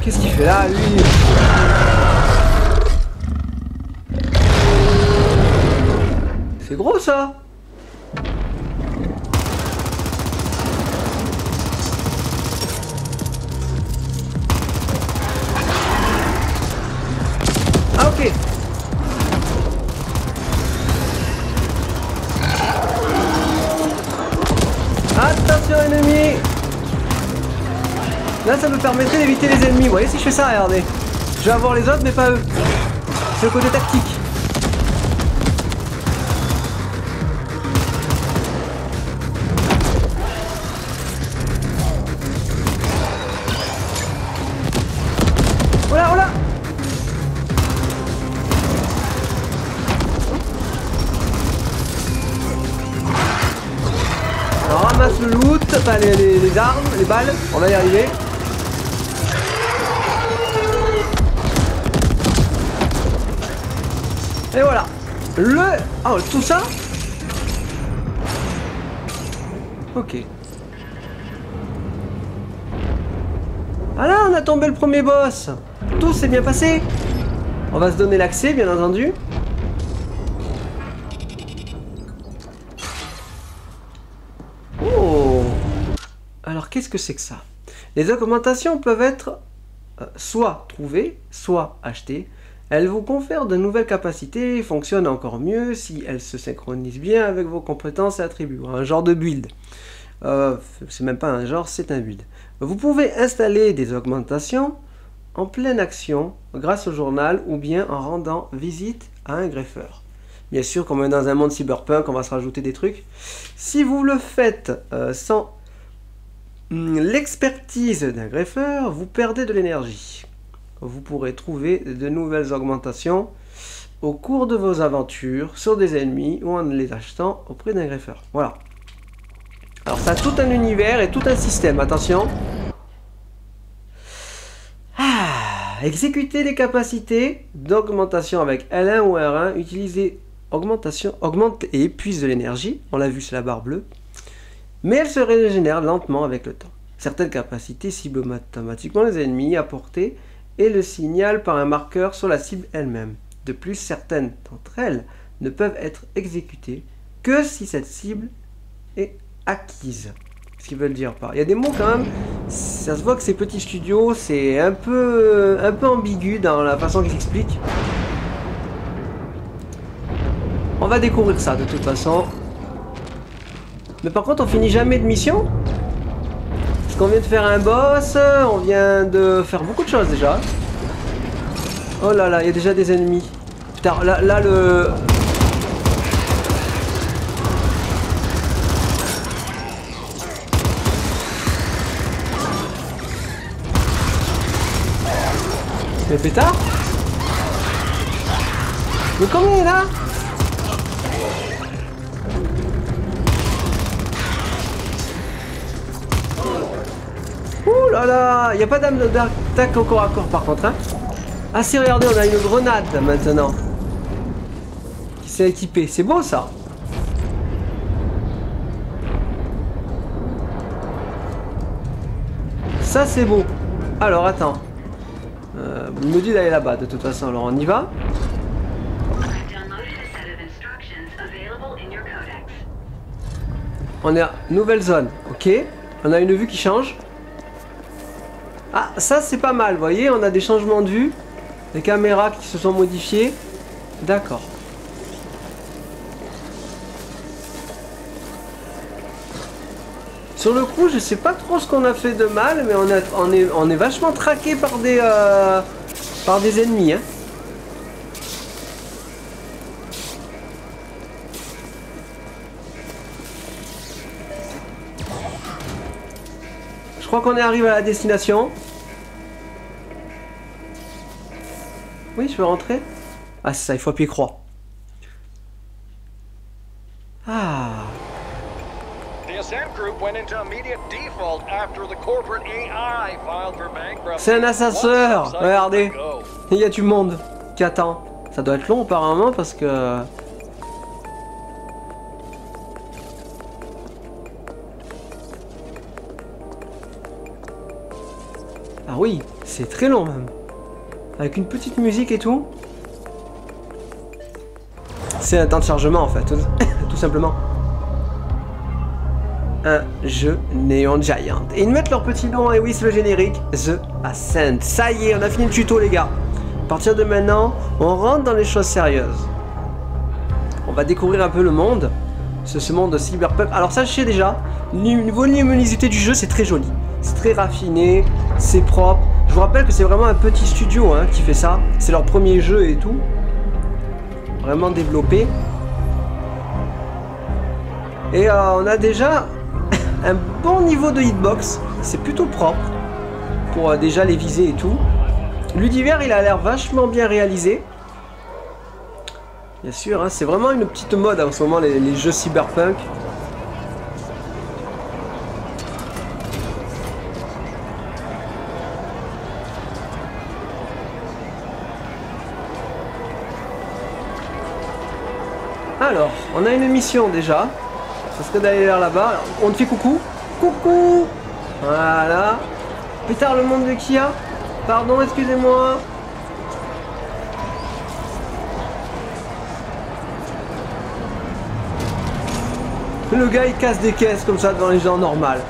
Qu'est-ce qu'il fait là, lui? C'est gros, ça Là, ça me permettrait d'éviter les ennemis. Vous voyez, si je fais ça, regardez. Je vais avoir les autres, mais pas eux. C'est le côté tactique. Oh là, ramasse le loot, enfin les armes, les balles, on va y arriver. Et voilà. Le... Oh, tout ça Ok. Ah là, on a tombé le premier boss. Tout s'est bien passé. On va se donner l'accès, bien entendu. Oh Alors qu'est-ce que c'est que ça? Les augmentations peuvent être euh, soit trouvées, soit achetées. Elles vous confèrent de nouvelles capacités et fonctionnent encore mieux si elles se synchronisent bien avec vos compétences et attributs. Un genre de build. Euh, c'est même pas un genre, c'est un build. Vous pouvez installer des augmentations en pleine action grâce au journal ou bien en rendant visite à un greffeur. Bien sûr, comme est dans un monde cyberpunk, on va se rajouter des trucs. Si vous le faites euh, sans hum, l'expertise d'un greffeur, vous perdez de l'énergie. Vous pourrez trouver de nouvelles augmentations au cours de vos aventures sur des ennemis ou en les achetant auprès d'un greffeur. Voilà. Alors ça a tout un univers et tout un système, attention. Ah, exécuter les capacités d'augmentation avec L1 ou R1, utiliser augmentation, augmente et épuise de l'énergie, on l'a vu c'est la barre bleue, mais elle se régénère lentement avec le temps. Certaines capacités ciblent automatiquement les ennemis à portée et le signalent par un marqueur sur la cible elle-même. De plus, certaines d'entre elles ne peuvent être exécutées que si cette cible est acquise. Ce qu'ils veulent dire par. Il y a des mots quand même. Ça se voit que ces petits studios, c'est un peu, un peu ambigu dans la façon qu'ils expliquent. On va découvrir ça de toute façon. Mais par contre, on finit jamais de mission? Parce qu'on vient de faire un boss, on vient de faire beaucoup de choses déjà. Oh là là, il y a déjà des ennemis. Putain, là, là le... Mais pétard? Mais comment est là? Ouh là Il a pas d'âme d'attaque au corps à corps par contre. Hein ah si, regardez, on a une grenade maintenant. Qui s'est équipée. C'est beau ça Ça c'est beau. Alors attends. Euh, il me dit d'aller là-bas de toute façon, alors on y va. On est à nouvelle zone, ok. On a une vue qui change. Ah, ça c'est pas mal, vous voyez, on a des changements de vue. Des caméras qui se sont modifiées. D'accord. Sur le coup, je sais pas trop ce qu'on a fait de mal, mais on, est vachement traqué par des, euh, par des ennemis. Hein. Crois qu'on est arrivé à la destination. Oui, je peux rentrer Ah, c'est ça, il faut appuyer croix. Ah Ascent Group went into immediate default after the corporate AI filed for bankruptcy. C'est un the regardez. Il y a du monde qui attend. Ça doit être long apparemment parce que... oui, c'est très long même. Avec une petite musique et tout. C'est un temps de chargement en fait, tout, <laughs> simplement. Un jeu Neon Giant. Et ils mettent leur petit nom, et oui c'est le générique, The Ascent. Ça y est, on a fini le tuto les gars. À partir de maintenant, on rentre dans les choses sérieuses. On va découvrir un peu le monde. Ce, ce monde de cyberpunk. Alors sachez déjà, niveau luminosité du jeu, c'est très joli. C'est très raffiné, c'est propre. Je vous rappelle que c'est vraiment un petit studio hein, qui fait ça. C'est leur premier jeu et tout. Vraiment développé. Et euh, on a déjà <laughs> un bon niveau de hitbox. C'est plutôt propre. Pour euh, déjà les viser et tout. L'univers, il a l'air vachement bien réalisé. Bien sûr, hein, c'est vraiment une petite mode en ce moment, les jeux cyberpunk. On a une mission déjà. Ça serait d'aller vers là-bas. On te fait coucou. Coucou Voilà. Pétard, le monde de Kia Pardon, excusez-moi. Le gars il casse des caisses comme ça devant les gens normales.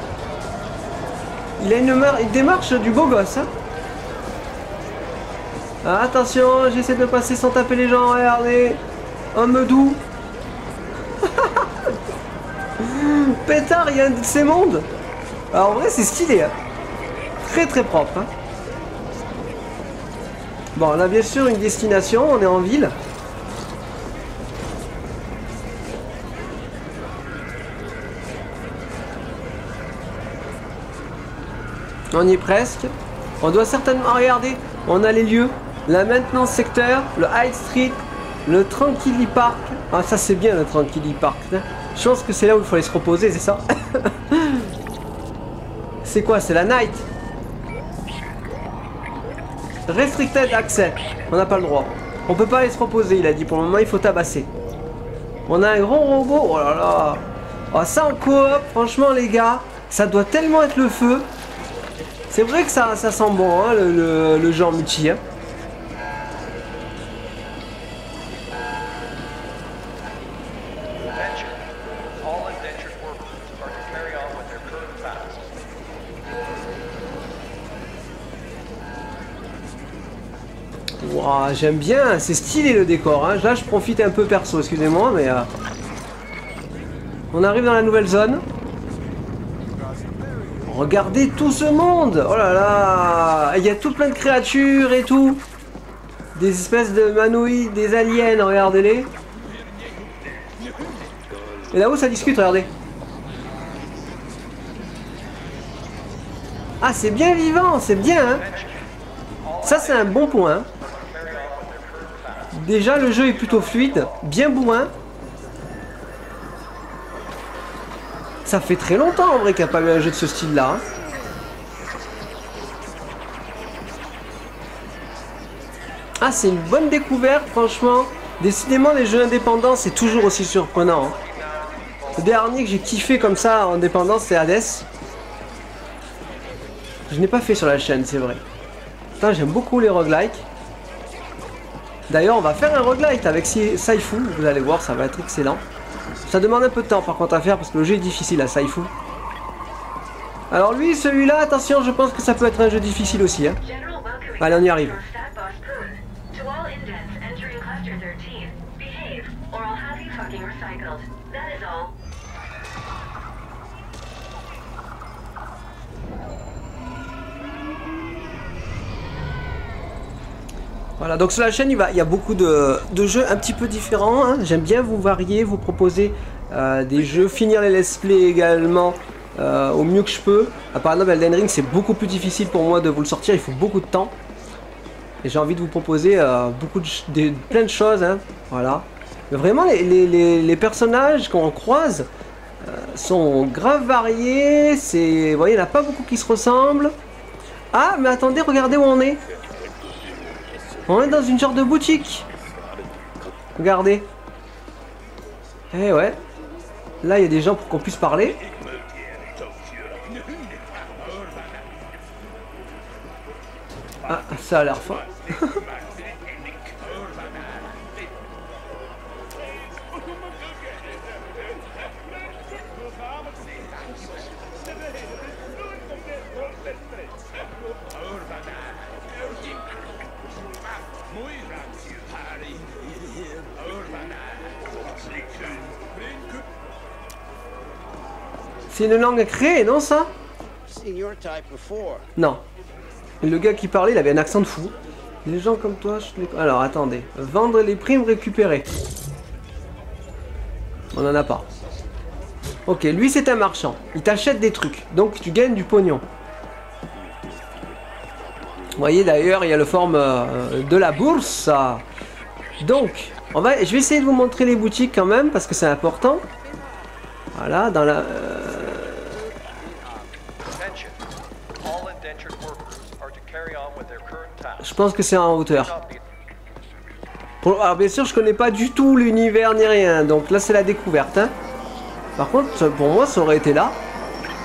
Il a une démarche du beau gosse. Hein Ah, attention, j'essaie de passer sans taper les gens, regardez. Homme doux. Pétard, il y a de ces mondes. Alors en vrai c'est stylé. hein. Très très propre. hein. Bon, on a bien sûr une destination, on est en ville. On y est presque. On doit certainement regarder. On a les lieux. La maintenance secteur, le High Street, le Tranquilly Park. Ah ça c'est bien le Tranquilly Park. hein. Je pense que c'est là où il faut aller se reposer, c'est ça <laughs> C'est quoi C'est la night Restricted access. On n'a pas le droit. On peut pas aller se reposer, il a dit. Pour le moment, il faut tabasser. On a un gros robot. Oh là là. Oh, ça en coop, franchement, les gars, ça doit tellement être le feu. C'est vrai que ça, ça sent bon, hein, le genre multi. hein. Ouah, j'aime bien, c'est stylé le décor. Hein. Là, je profite un peu perso, excusez-moi, mais. euh, On arrive dans la nouvelle zone. Regardez tout ce monde Oh là là Il y a tout plein de créatures et tout. Des espèces de manoïdes, des aliens, regardez-les. Et là-haut, ça discute, regardez. Ah, c'est bien vivant, c'est bien, hein Ça, c'est un bon point. Déjà, le jeu est plutôt fluide, bien bourrin. Ça fait très longtemps en vrai qu'il n'y a pas eu un jeu de ce style-là. hein. Ah, c'est une bonne découverte, franchement. Décidément, les jeux indépendants, c'est toujours aussi surprenant. hein. Le dernier que j'ai kiffé comme ça en indépendant, c'est Hades. Je n'ai pas fait sur la chaîne, c'est vrai. Putain, j'aime beaucoup les roguelikes. D'ailleurs, on va faire un roguelite avec Saifu. Vous allez voir, ça va être excellent. Ça demande un peu de temps par contre à faire parce que le jeu est difficile à Saifu. Alors lui, celui-là, attention, je pense que ça peut être un jeu difficile aussi. Hein. Allez, on y arrive. Voilà, donc sur la chaîne, il, y a beaucoup de, de jeux un petit peu différents. hein. J'aime bien vous varier, vous proposer euh, des jeux, finir les let's play également euh, au mieux que je peux. Par exemple, Elden Ring, c'est beaucoup plus difficile pour moi de vous le sortir, il faut beaucoup de temps. Et j'ai envie de vous proposer euh, beaucoup de, des- plein de choses. hein. Voilà. Vraiment, les, personnages qu'on croise, sont grave variés. Vous voyez, il n'y en a pas beaucoup qui se ressemblent. Ah, mais attendez, regardez où on est. On est dans une genre de boutique. Regardez. Eh ouais. Là, il y a des gens pour qu'on puisse parler. Ah, ça a l'air fin. <laughs> C'est une langue créée, non ça. Non. Le gars qui parlait, il avait un accent de fou. Les gens comme toi, je les... Alors, attendez. Vendre les primes récupérées. On en a pas. Ok, lui c'est un marchand. Il t'achète des trucs. Donc tu gagnes du pognon. Vous voyez d'ailleurs, il y a le forme euh, de la bourse. Donc, on va, je vais essayer de vous montrer les boutiques quand même parce que c'est important. Voilà, dans la... euh, je pense que c'est en hauteur. Alors bien sûr, je connais pas du tout l'univers ni rien, donc là c'est la découverte. hein. Par contre, pour moi, ça aurait été là.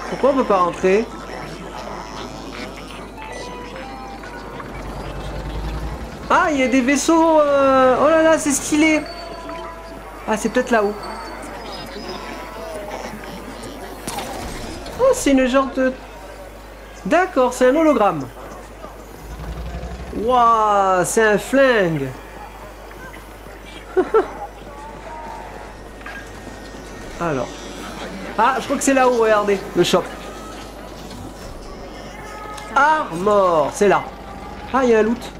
Pourquoi on peut pas rentrer? Ah, il y a des vaisseaux. euh, Oh là là, c'est stylé. Ah, c'est peut-être là-haut. Oh, c'est une genre de. D'accord, c'est un hologramme. Waouh, c'est un flingue. <laughs> Alors. Ah, je crois que c'est là-haut, regardez, le shop. Armor, c'est là. Ah, il y a un loot.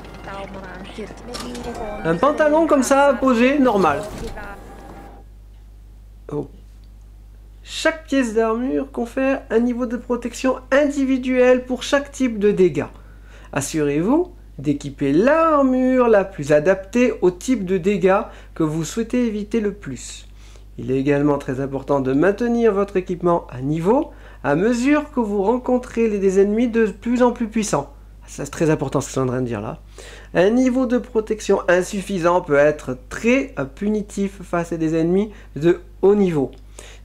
Un pantalon comme ça, posé, normal. Oh. Chaque pièce d'armure confère un niveau de protection individuel pour chaque type de dégâts. Assurez-vous d'équiper l'armure la plus adaptée au type de dégâts que vous souhaitez éviter le plus. Il est également très important de maintenir votre équipement à niveau à mesure que vous rencontrez des ennemis de plus en plus puissants. Ça c'est très important ce que je de dire là. Un niveau de protection insuffisant peut être très euh, punitif face à des ennemis de haut niveau.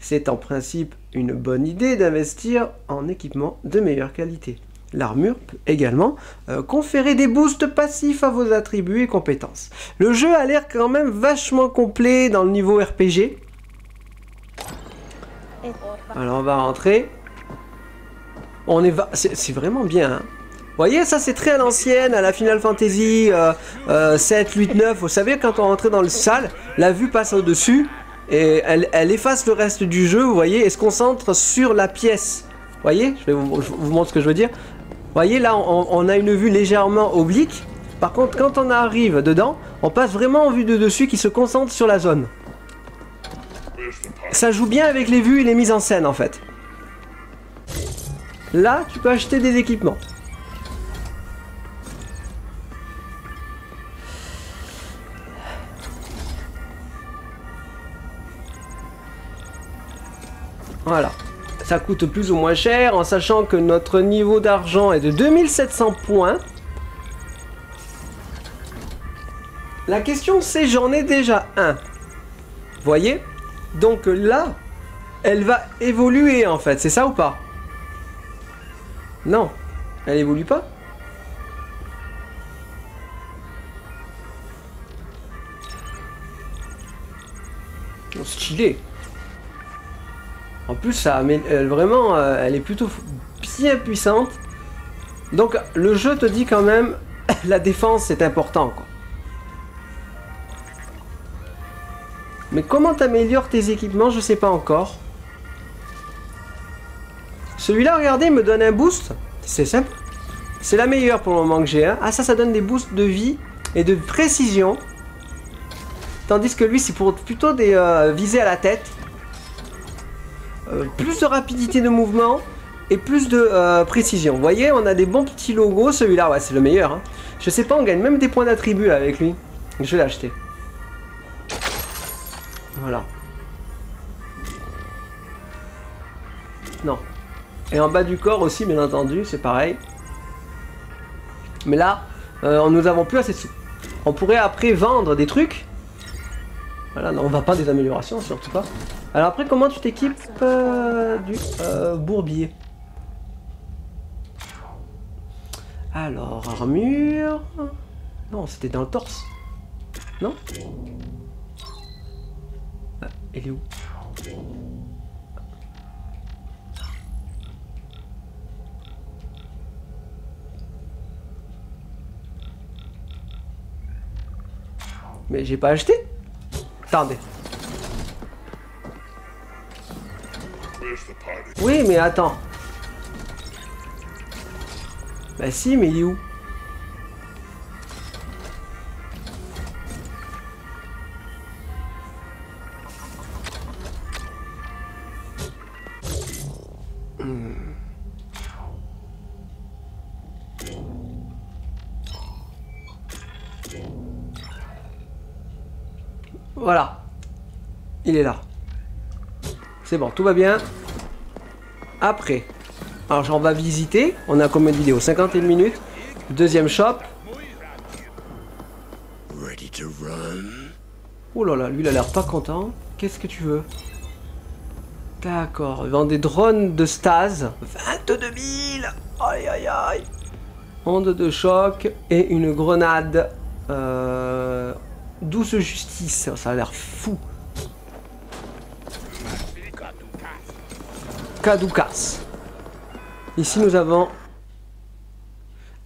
C'est en principe une bonne idée d'investir en équipement de meilleure qualité. L'armure peut également euh, conférer des boosts passifs à vos attributs et compétences. Le jeu a l'air quand même vachement complet dans le niveau RPG. Alors on va rentrer. On est c'est vraiment bien. hein. Vous voyez, ça c'est très à l'ancienne, à la Final Fantasy euh, euh, 7, 8, 9. Vous savez, quand on rentrait dans le salle, la vue passe au-dessus et elle, elle efface le reste du jeu, vous voyez, et se concentre sur la pièce. Vous voyez, je vais vous, je vous montre ce que je veux dire. Vous voyez, là, on, on a une vue légèrement oblique. Par contre, quand on arrive dedans, on passe vraiment en vue de dessus qui se concentre sur la zone. Ça joue bien avec les vues et les mises en scène, en fait. Là, tu peux acheter des équipements. Voilà. Ça coûte plus ou moins cher en sachant que notre niveau d'argent est de 2700 points. La question c'est j'en ai déjà un. Voyez? Donc là, elle va évoluer en fait, c'est ça ou pas? Non, elle évolue pas Oh, stylé. En plus, ça vraiment, euh, elle est plutôt bien puissante. Donc, le jeu te dit quand même, <laughs> la défense c'est important. Mais comment t'améliores tes équipements, je sais pas encore. Celui-là, regardez, me donne un boost. C'est simple. C'est la meilleure pour le moment que j'ai. hein. Ah, ça, ça donne des boosts de vie et de précision. Tandis que lui, c'est pour plutôt des euh, visées à la tête. Euh, plus de rapidité de mouvement et plus de euh, précision. Vous voyez, on a des bons petits logos. Celui-là, ouais, c'est le meilleur. hein. Je sais pas, on gagne même des points d'attribut avec lui. Je vais l'acheter. Voilà. Non. Et en bas du corps aussi, bien entendu, c'est pareil. Mais là, euh, nous avons plus assez de sous. On pourrait après vendre des trucs. Voilà, non, on va pas des améliorations, surtout pas. Alors après, comment tu t'équipes euh, du euh, bourbier? Alors, armure... Non, c'était dans le torse. Non? Ah, Elle est où? Mais j'ai pas acheté. Attendez. Oui, mais attends. Bah si, mais il est où? Hmm. Voilà. Il est là. C'est bon, tout va bien. Après. Alors, on va visiter. On a combien de vidéos? 51 minutes. Deuxième shop. Ready to run? Oh là là, lui il a l'air pas content. Qu'est-ce que tu veux? D'accord, il vend des drones de stase. 22 000 Aïe aïe aïe Onde de choc et une grenade. Euh, douce justice, ça a l'air fou. Ici nous avons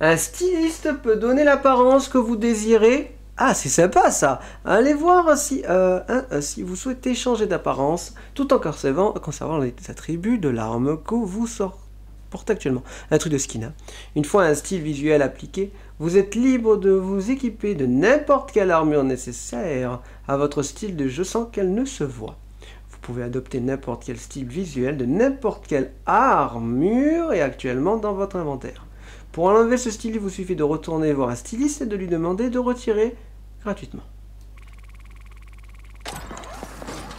un styliste peut donner l'apparence que vous désirez. Ah, c'est sympa ça. Allez voir si, euh, euh, si vous souhaitez changer d'apparence tout en conservant, conservant les attributs de l'arme que vous portez actuellement. Un truc de skin. hein. Une fois un style visuel appliqué, vous êtes libre de vous équiper de n'importe quelle armure nécessaire à votre style de jeu sans qu'elle ne se voie. Vous pouvez adopter n'importe quel style visuel de n'importe quelle armure et actuellement dans votre inventaire. Pour enlever ce style, il vous suffit de retourner voir un styliste et de lui demander de retirer gratuitement.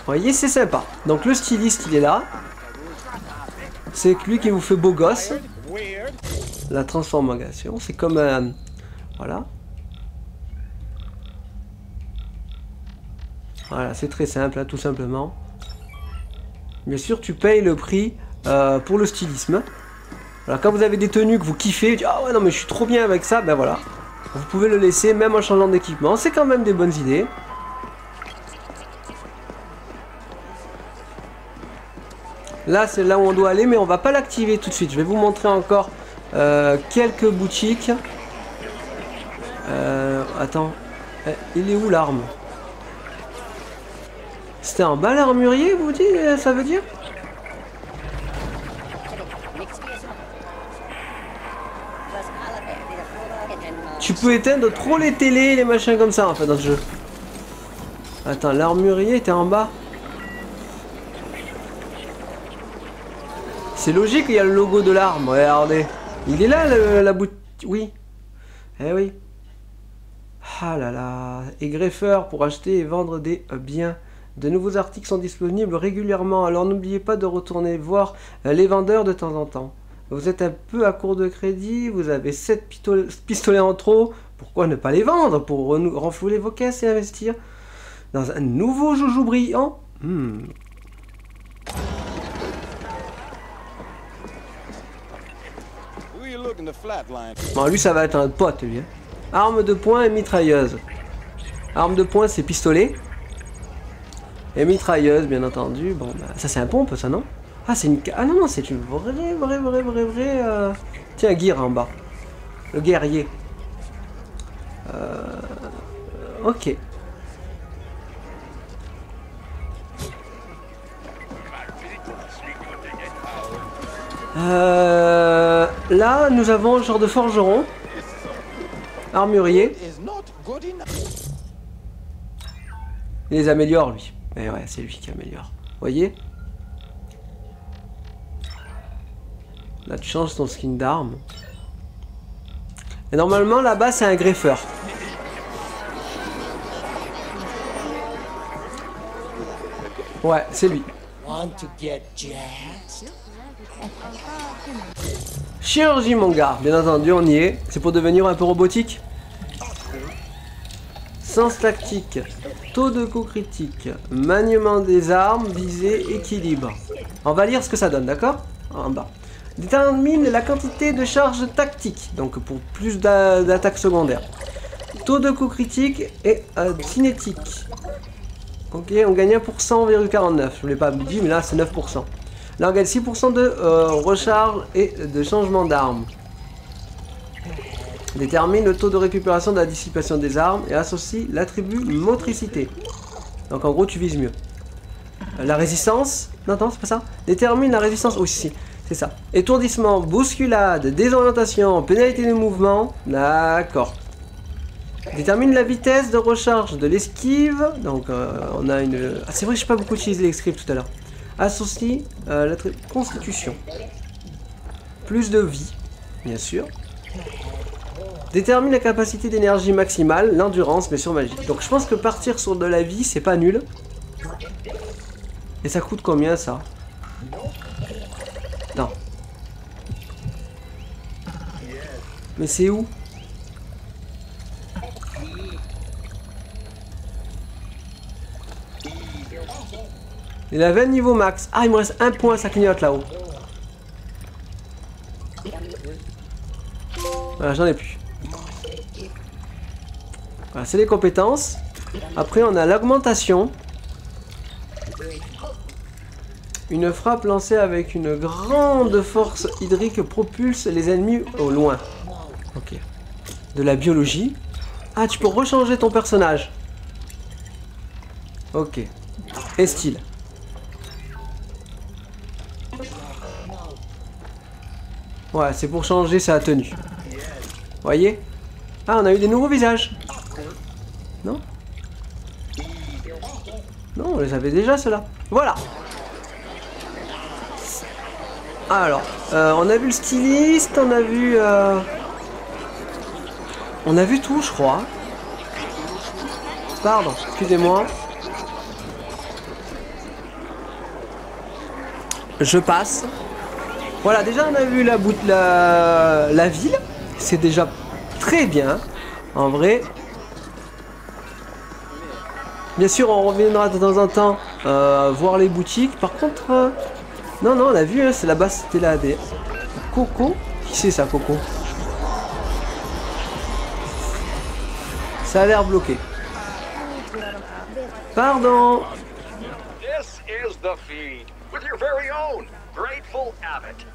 voyez, c'est sympa. Donc le styliste, il est là. C'est lui qui vous fait beau gosse. La transformation, c'est comme un... Voilà. Voilà, c'est très simple, hein, tout simplement. Bien sûr, tu payes le prix euh, pour le stylisme. Alors quand vous avez des tenues que vous kiffez, vous dites ah ouais non mais je suis trop bien avec ça, ben voilà. Vous pouvez le laisser même en changeant d'équipement, c'est quand même des bonnes idées. Là c'est là où on doit aller mais on va pas l'activer tout de suite. Je vais vous montrer encore euh, quelques boutiques. Euh, attends, il est où l'arme? C'était en bas l'armurier vous dites, euh, ça veut dire? Tu peux éteindre trop les télés, les machins comme ça en fait dans ce jeu. Attends, l'armurier était en bas. C'est logique, il y a le logo de l'arme, regardez. Il est là le- la boutique. Oui. Eh oui. Ah là là. Et greffeur pour acheter et vendre des biens. De nouveaux articles sont disponibles régulièrement, alors n'oubliez pas de retourner voir euh, les vendeurs de temps en temps. Vous êtes un peu à court de crédit, vous avez 7 pistolets en trop, pourquoi ne pas les vendre pour renflouer vos caisses et investir dans un nouveau joujou brillant? Hmm. Bon, lui, ça va être un pote, lui. hein. Arme de poing et mitrailleuse. Arme de poing, c'est pistolet. Et mitrailleuse, bien entendu. Bon, bah, ça, c'est un pompe, ça, non? Ah, c'est une... Ah non, non, c'est une vraie, vraie, vraie, vraie, vraie... euh, Tiens, Gear en bas. Le guerrier. Euh... Ok. Euh, là, nous avons le genre de forgeron. Armurier. Il les améliore, lui. Mais ouais, c'est lui qui améliore. Vous voyez Là, tu changes ton skin d'arme. Et normalement, là-bas, c'est un greffeur. Ouais, c'est lui. Chirurgie, mon gars. Bien entendu, on y est. C'est pour devenir un peu robotique. Tactique. Taux de coup critique. Maniement des armes. Visée. Équilibre. On va lire ce que ça donne, d'accord? En bas. Détermine la quantité de charge tactique. Donc pour plus d'a- d'attaques secondaires. Taux de coup critique et euh, cinétique. Ok, on gagne 1%,49. Je ne l'ai pas dit, mais là c'est 9%. Là on gagne 6% de euh, recharge et de changement d'arme. Détermine le taux de récupération de la dissipation des armes et associe l'attribut motricité. Donc en gros tu vises mieux. La résistance Non, non, c'est pas ça. Détermine la résistance. Oui, si, c'est ça. Étourdissement, bousculade, désorientation, pénalité de mouvement. D'accord. Détermine la vitesse de recharge de l'esquive. Donc euh, on a une. Ah, c'est vrai, je n'ai pas beaucoup utilisé l'esquive tout à l'heure. Associe euh, la tri- constitution. Plus de vie, bien sûr. Détermine la capacité d'énergie maximale, l'endurance, mais sur magique. Donc je pense que partir sur de la vie, c'est pas nul. Et ça coûte combien ça? Non. Mais c'est où? Il avait un niveau max. Ah, il me reste un point, ça clignote là-haut. Voilà, j'en ai plus. C'est les compétences. Après, on a l'augmentation. Une frappe lancée avec une grande force hydrique propulse les ennemis au loin. Ok. De la biologie. Ah, tu peux rechanger ton personnage. Ok. Et style. Ouais, c'est pour changer sa tenue. Voyez? Ah, on a eu des nouveaux visages. Non Non, on les avait déjà, ceux-là. Voilà Alors, euh, on a vu le styliste, on a vu... euh, On a vu tout, je crois. Pardon, excusez-moi. Je passe. Voilà, déjà on a vu la, ville. C'est déjà très bien. En vrai. Bien sûr, on reviendra de temps en temps euh, voir les boutiques. Par contre, euh, non, non, on a vu, hein, c'est là-bas, c'était là des Coco. Qui c'est ça, Coco? Ça a l'air bloqué. Pardon. This is the feed with your very own Grateful Abbott.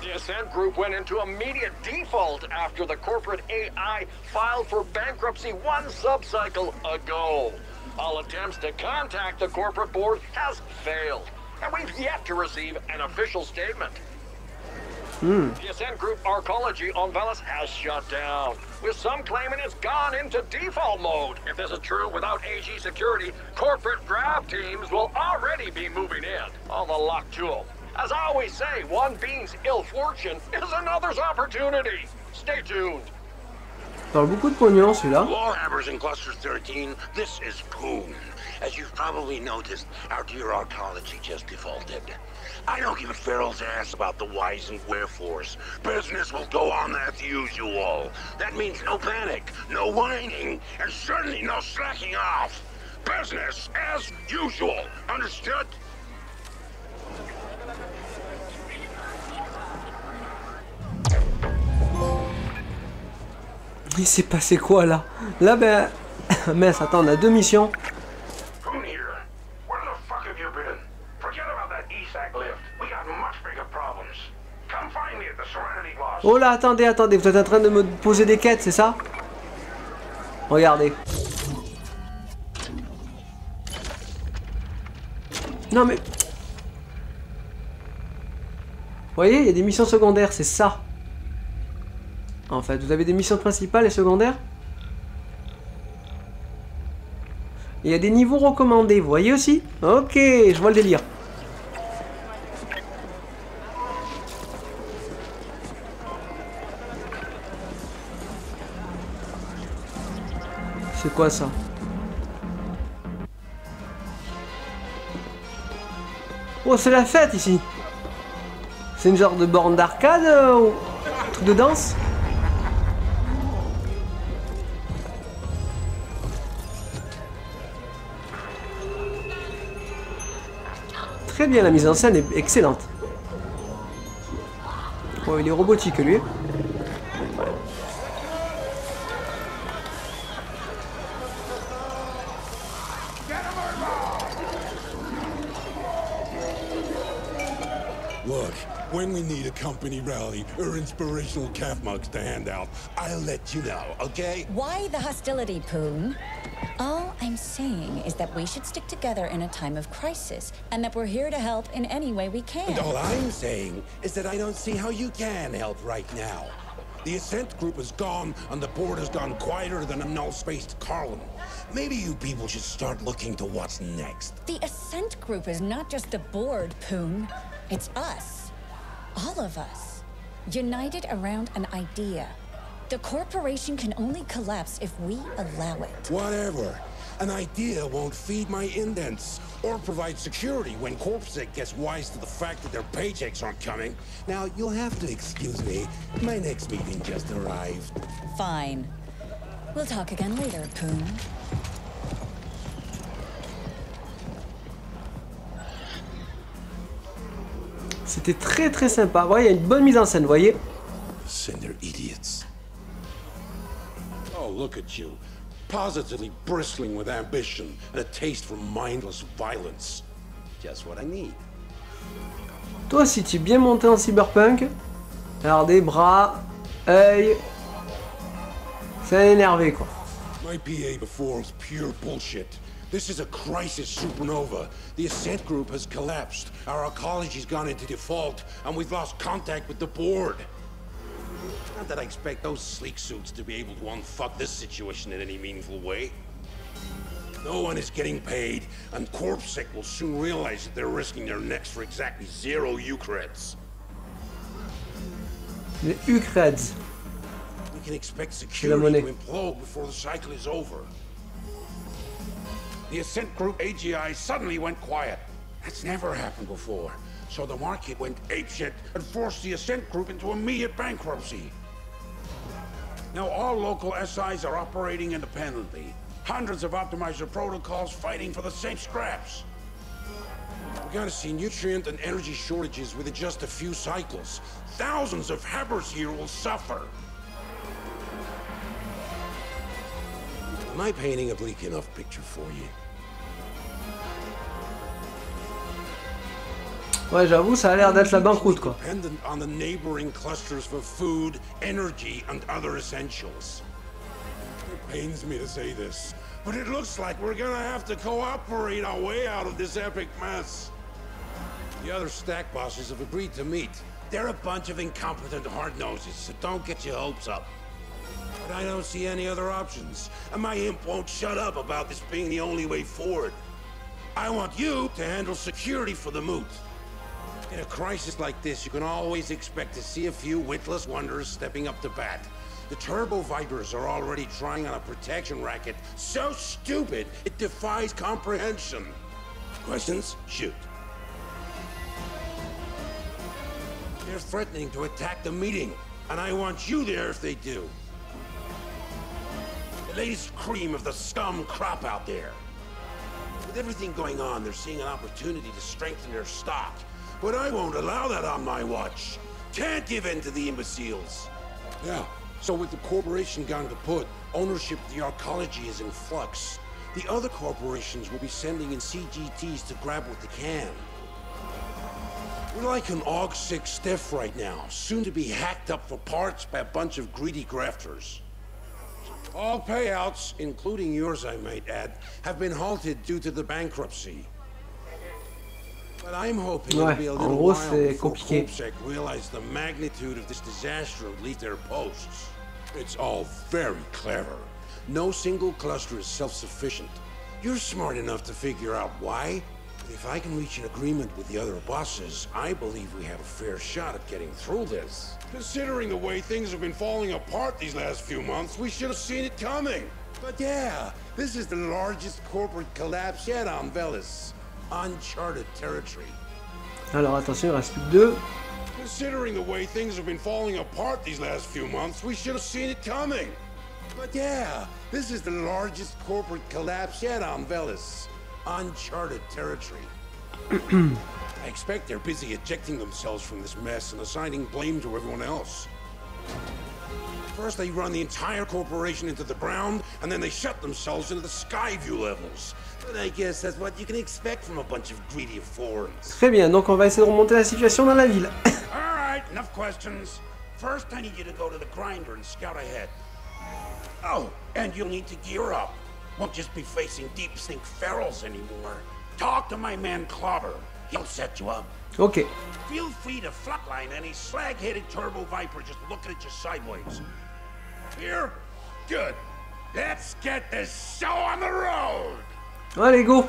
The Ascent Group went into immediate default after the corporate AI filed for bankruptcy one subcycle ago. All attempts to contact the corporate board has failed, and we've yet to receive an official statement. Hmm. The Ascent Group Arcology on Velis has shut down, with some claiming it's gone into default mode. If this is true, without AG security, corporate grab teams will already be moving in. on the lock tool. As I always say, one being's ill fortune is another's opportunity. Stay tuned. Parle beaucoup de pognon celui-là. Warhammers in Cluster 13, this is Poon. As you've probably noticed, our dear arcology just defaulted. I don't give a feral's ass about the whys and wherefores. Business will go on as usual. That means no panic, no whining, and certainly no slacking off. Business as usual. Understood? Il s'est passé quoi là Là ben... <coughs> Mince, attends, on a deux missions. Oh là, attendez, attendez, vous êtes en train de me poser des quêtes, c'est ça Regardez. Non mais... Vous voyez, il y a des missions secondaires, c'est ça. En fait, vous avez des missions principales et secondaires? Il y a des niveaux recommandés, vous voyez aussi? Ok, je vois le délire. C'est quoi ça? Oh, c'est la fête ici. C'est une genre de borne d'arcade euh, ou truc de danse? Très bien, la mise en scène est excellente. Oh, il est robotique lui. Rally or inspirational calf mugs to hand out, I'll let you know, okay? Why the hostility, Poon? All I'm saying is that we should stick together in a time of crisis, and that we're here to help in any way we can. And all I'm saying is that I don't see how you can help right now. The Ascent Group is gone, and the board has gone quieter than a null-spaced Carlin. Maybe you people should start looking to what's next. The Ascent Group is not just the board, Poon. It's us. All of us. United around an idea. The corporation can only collapse if we allow it. Whatever. An idea won't feed my indents or provide security when Corpsec gets wise to the fact that their paychecks aren't coming. Now, you'll have to excuse me. My next meeting just arrived. Fine. We'll talk again later, Poon. C'était très très sympa. Ouais, il y a une bonne mise en scène, voyez Cinder idiots. Oh, look at you. Positively bristling with ambition and a taste for mindless violence. Just what I need. Toi aussi, tu es bien monté en cyberpunk. Regardez, bras, œil. C'est énervé quoi. My PA before was pure bullshit. This is a crisis supernova. The Ascent Group has collapsed. Our ecology's gone into default, and we've lost contact with the board. Not that I expect those sleek suits to be able to unfuck this situation in any meaningful way. No one is getting paid, and Corpsec will soon realize that they're risking their necks for exactly zero Eucreds. The Ucreds. We can expect security to implode before the cycle is over. The Ascent Group AGI suddenly went quiet. That's never happened before. So the market went apeshit and forced the Ascent Group into immediate bankruptcy. Now all local SIs are operating independently. Hundreds of optimizer protocols fighting for the same scraps. We're gonna see nutrient and energy shortages within just a few cycles. Thousands of Habbers here will suffer. Am I painting a bleak enough picture for you? Ouais, j'avoue, ça a l'air d'être la banqueroute quoi. On the neighboring clusters for food, energy, and other essentials. It pains me to say this, but it looks like we're gonna have to cooperate our way out of this epic mess. The other stack bosses have agreed to meet. They're a bunch of incompetent hard noses, so don't get your hopes up. But I don't see any other options, and my imp won't shut up about this being the only way forward. I want you to handle security for the moot. In a crisis like this, you can always expect to see a few witless wonders stepping up to bat. The Turbo Vipers are already trying on a protection racket so stupid it defies comprehension. Questions? Shoot. They're threatening to attack the meeting, and I want you there if they do. The latest cream of the scum crop out there. With everything going on, they're seeing an opportunity to strengthen their stock. But I won't allow that on my watch. Can't give in to the imbeciles. Yeah, so with the corporation gone kaput, ownership of the arcology is in flux. The other corporations will be sending in CGTs to grab what they can. We're like an AUG 6 stiff right now, soon to be hacked up for parts by a bunch of greedy grafters. All payouts, including yours I might add, have been halted due to the bankruptcy. But I'm hoping Ouais, it'll be a en little gros, while c'est compliqué. Realize the magnitude of this disaster and leave their posts. It's all very clever. No single cluster is self-sufficient. You're smart enough to figure out why. But if I can reach an agreement with the other bosses, I believe we have a fair shot at getting through this. Considering the way things have been falling apart these last few months, we should have seen it coming. But yeah, this is the largest corporate collapse yet on Velis. Uncharted territory. Alors attention, il reste plus que deux. Considering the way things have been falling apart these last few months, we should have seen it coming. But yeah, this is the largest corporate collapse yet on Velis. Uncharted territory. <clears throat> I expect they're busy ejecting themselves from this mess and assigning blame to everyone else. First, they run the entire corporation into the ground, and then they shut themselves into the Skyview levels. But I guess that's what you can expect from a bunch of greedy foreigners. Très bien, donc on va essayer de remonter la situation dans la ville. <coughs> All right, enough questions. First, I need you to go to the grinder and scout ahead. Oh, and you'll need to gear up. Won't just be facing deep sink ferals anymore. Talk to my man Clobber. He'll set you up. ok. Feel free to flatline any slag-headed turbo viper just looking at you sideways. Here? Good. Let's get this show on the road! Allez, go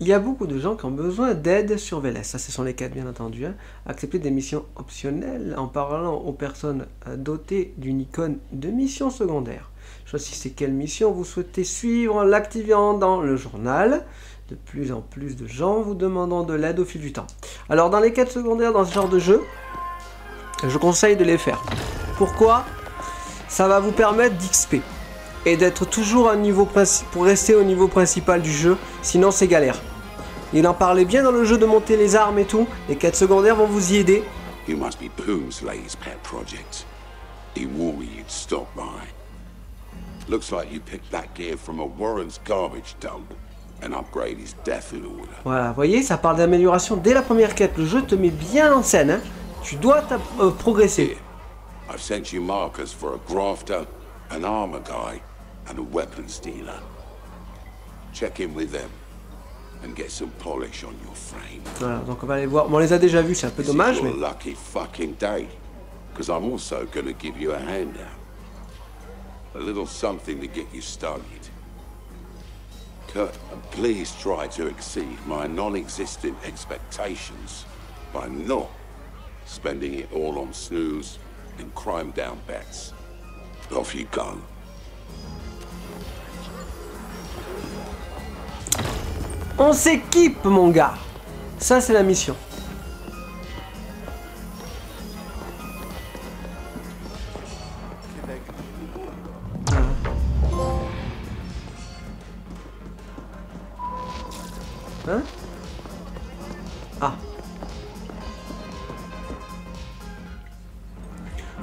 Il y a beaucoup de gens qui ont besoin d'aide sur VLS. Ça, ce sont les quêtes, bien entendu. hein. Accepter des missions optionnelles en parlant aux personnes euh, dotées d'une icône de mission secondaire. Choisissez quelle mission vous souhaitez suivre en l'activant dans le journal. De plus en plus de gens vous demandant de l'aide au fil du temps. Alors, dans les quêtes secondaires, dans ce genre de jeu, je conseille de les faire. Pourquoi? Ça va vous permettre d'XP et d'être toujours à un niveau pour rester au niveau principal du jeu, sinon c'est galère. Il en parlait bien dans le jeu de monter les armes et tout, les quêtes secondaires vont vous y aider. You must be Poomslay's pet project. He warned me you'd stop by. Looks like you picked that gear from a Warren's garbage dump. An upgrade is death in order. Voilà, vous voyez, ça parle d'amélioration dès la première quête. Le jeu te met bien en scène, hein. tu dois euh, progresser. I've sent you markers for a grafter, an armor guy, and a weapons dealer. Check in with them and get some polish on your frame. Voilà, donc on va aller voir. Bon, on les a déjà vus, c'est un peu dommage, mais lucky fucking day. Because I'm also gonna give you a handout. A little something to get you started. Kurt, please try to exceed my non-existent expectations by not spending it all on snooze and crime down bets. Off you go. On s'équipe, mon gars. Ça, c'est la mission. Hein Ah.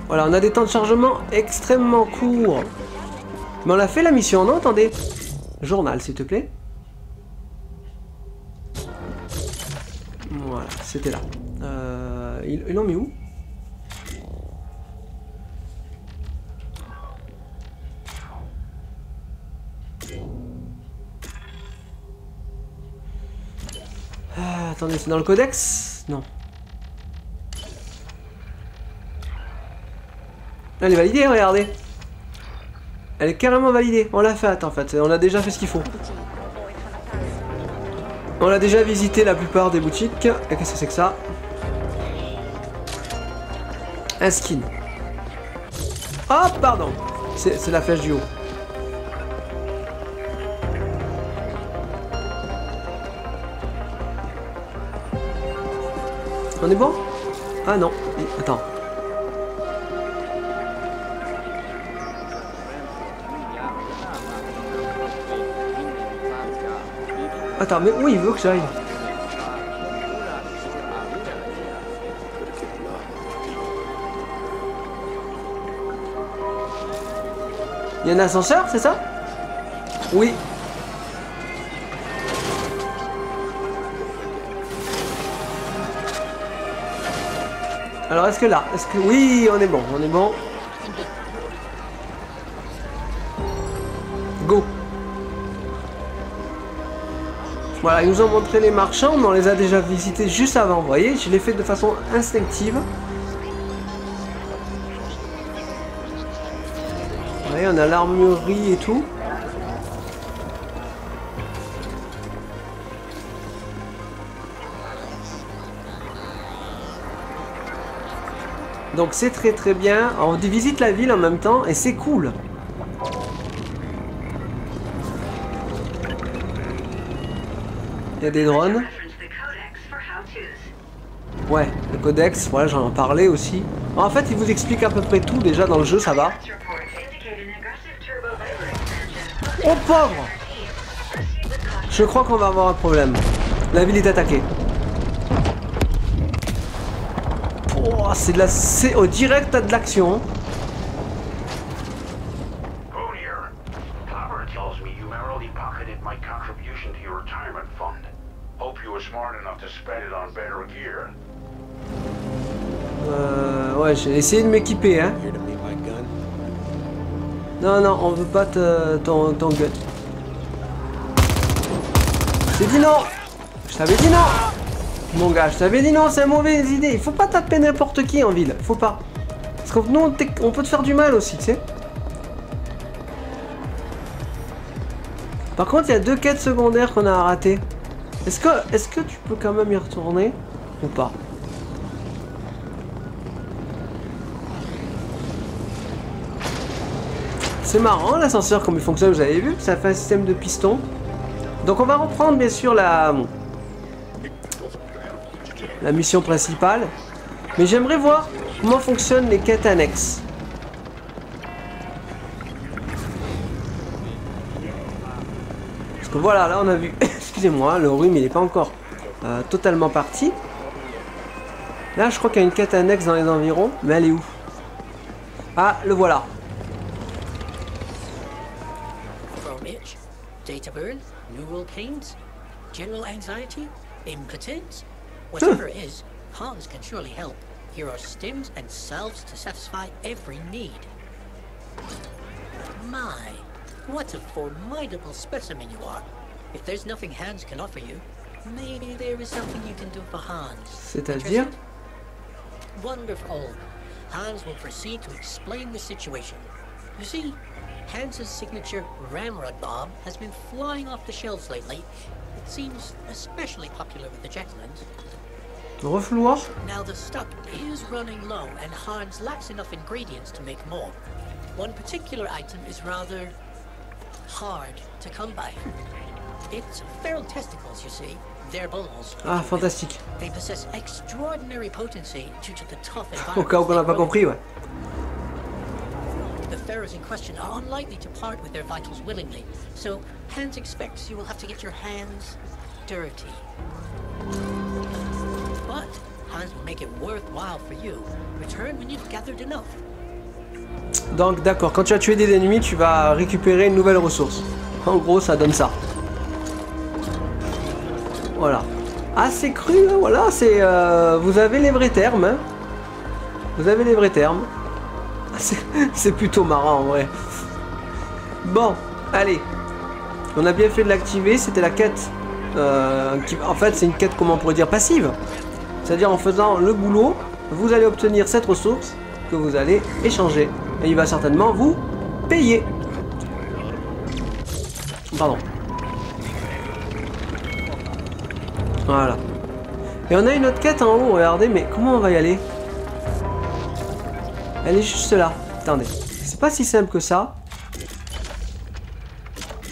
Voilà, on a des temps de chargement extrêmement courts. Mais on a fait la mission, non Attendez? Journal, s'il te plaît. C'était là. Euh, ils ils l'ont mis où? Ah, Attendez, c'est dans le codex? Non. Elle est validée, regardez. Elle est carrément validée. On l'a fait, en fait. On a déjà fait ce qu'il faut. On a déjà visité la plupart des boutiques. Qu'est-ce que c'est que ça? Un skin. Oh, pardon. C'est la flèche du haut. On est bon? Ah non. Attends. Attends, mais où il veut que j'aille Il y a un ascenseur, c'est ça Oui. Alors est-ce que là Est-ce que oui, on est bon, on est bon. Voilà, ils nous ont montré les marchands, on les a déjà visités juste avant. Vous voyez, je l'ai fait de façon instinctive. Vous voyez, on a l'armurerie et tout. Donc c'est très très bien. On visite la ville en même temps et c'est cool. Il y a des drones. Ouais, le codex, voilà, j'en ai parlé aussi. En fait, il vous explique à peu près tout déjà dans le jeu, ça va. Oh pauvre. Je crois qu'on va avoir un problème. La ville est attaquée. Oh, c'est la... C'est au direct, t'as de l'action. Essayé de m'équiper, hein. Non, non, on veut pas te- ton, ton gun. Je t'ai dit non Je t'avais dit non Mon gars, je t'avais dit non, c'est une mauvaise idée. Il faut pas taper n'importe qui en ville. Faut pas. Parce que nous, on, peut te faire du mal aussi, tu sais. Par contre, il y a deux quêtes secondaires qu'on a à rater. Est-ce que, est que tu peux quand même y retourner Ou pas? C'est marrant l'ascenseur comme il fonctionne, vous avez vu Ça fait un système de piston. Donc on va reprendre bien sûr la, mission principale. Mais j'aimerais voir comment fonctionnent les quêtes annexes. Parce que voilà, là on a vu, <laughs> excusez-moi, le rhume il n'est pas encore euh, totalement parti. Là je crois qu'il y a une quête annexe dans les environs, mais elle est où? Ah, le voilà. Data burn, neural pains, general anxiety, impotence. Hmm. Whatever it is, Hans can surely help. Here are stims and salves to satisfy every need. My, what a formidable specimen you are. If there's nothing Hans can offer you, maybe there is something you can do for Hans. C'est-à-dire Wonderful. Hans will proceed to explain the situation. You see, Hans's signature Ramrod bomb has been flying off the shelves lately. It seems especially popular with the Jackalans. Refouloir Now the stock is running low, and Hans lacks enough ingredients to make more. One particular item is rather hard to come by. It's feral testicles, you see. They're bulls. Ah, fantastique. They possess extraordinary potency due to the tough <laughs> Au cas où environment. on n'a pas compris, ouais. The pharaohs in question are unlikely to part with their vitals willingly, so Hans expects you will have to get your hands dirty. But Hans will make it worthwhile for you. Return when you've gathered enough. Donc d'accord, quand tu as tué des ennemis, tu vas récupérer une nouvelle ressource. En gros, ça donne ça. Voilà. Ah, c'est cru, hein, voilà, c'est... euh, vous avez les vrais termes. hein. Vous avez les vrais termes. C'est- plutôt marrant, en vrai. Bon, allez. On a bien fait de l'activer, c'était la quête. euh, en fait, c'est une quête, comment on pourrait dire, passive. C'est-à-dire en faisant le boulot, vous allez obtenir cette ressource que vous allez échanger. Et il va certainement vous payer. Pardon. Voilà. Et on a une autre quête en haut, regardez, mais comment on va y aller? Elle est juste là. Attendez. C'est pas si simple que ça.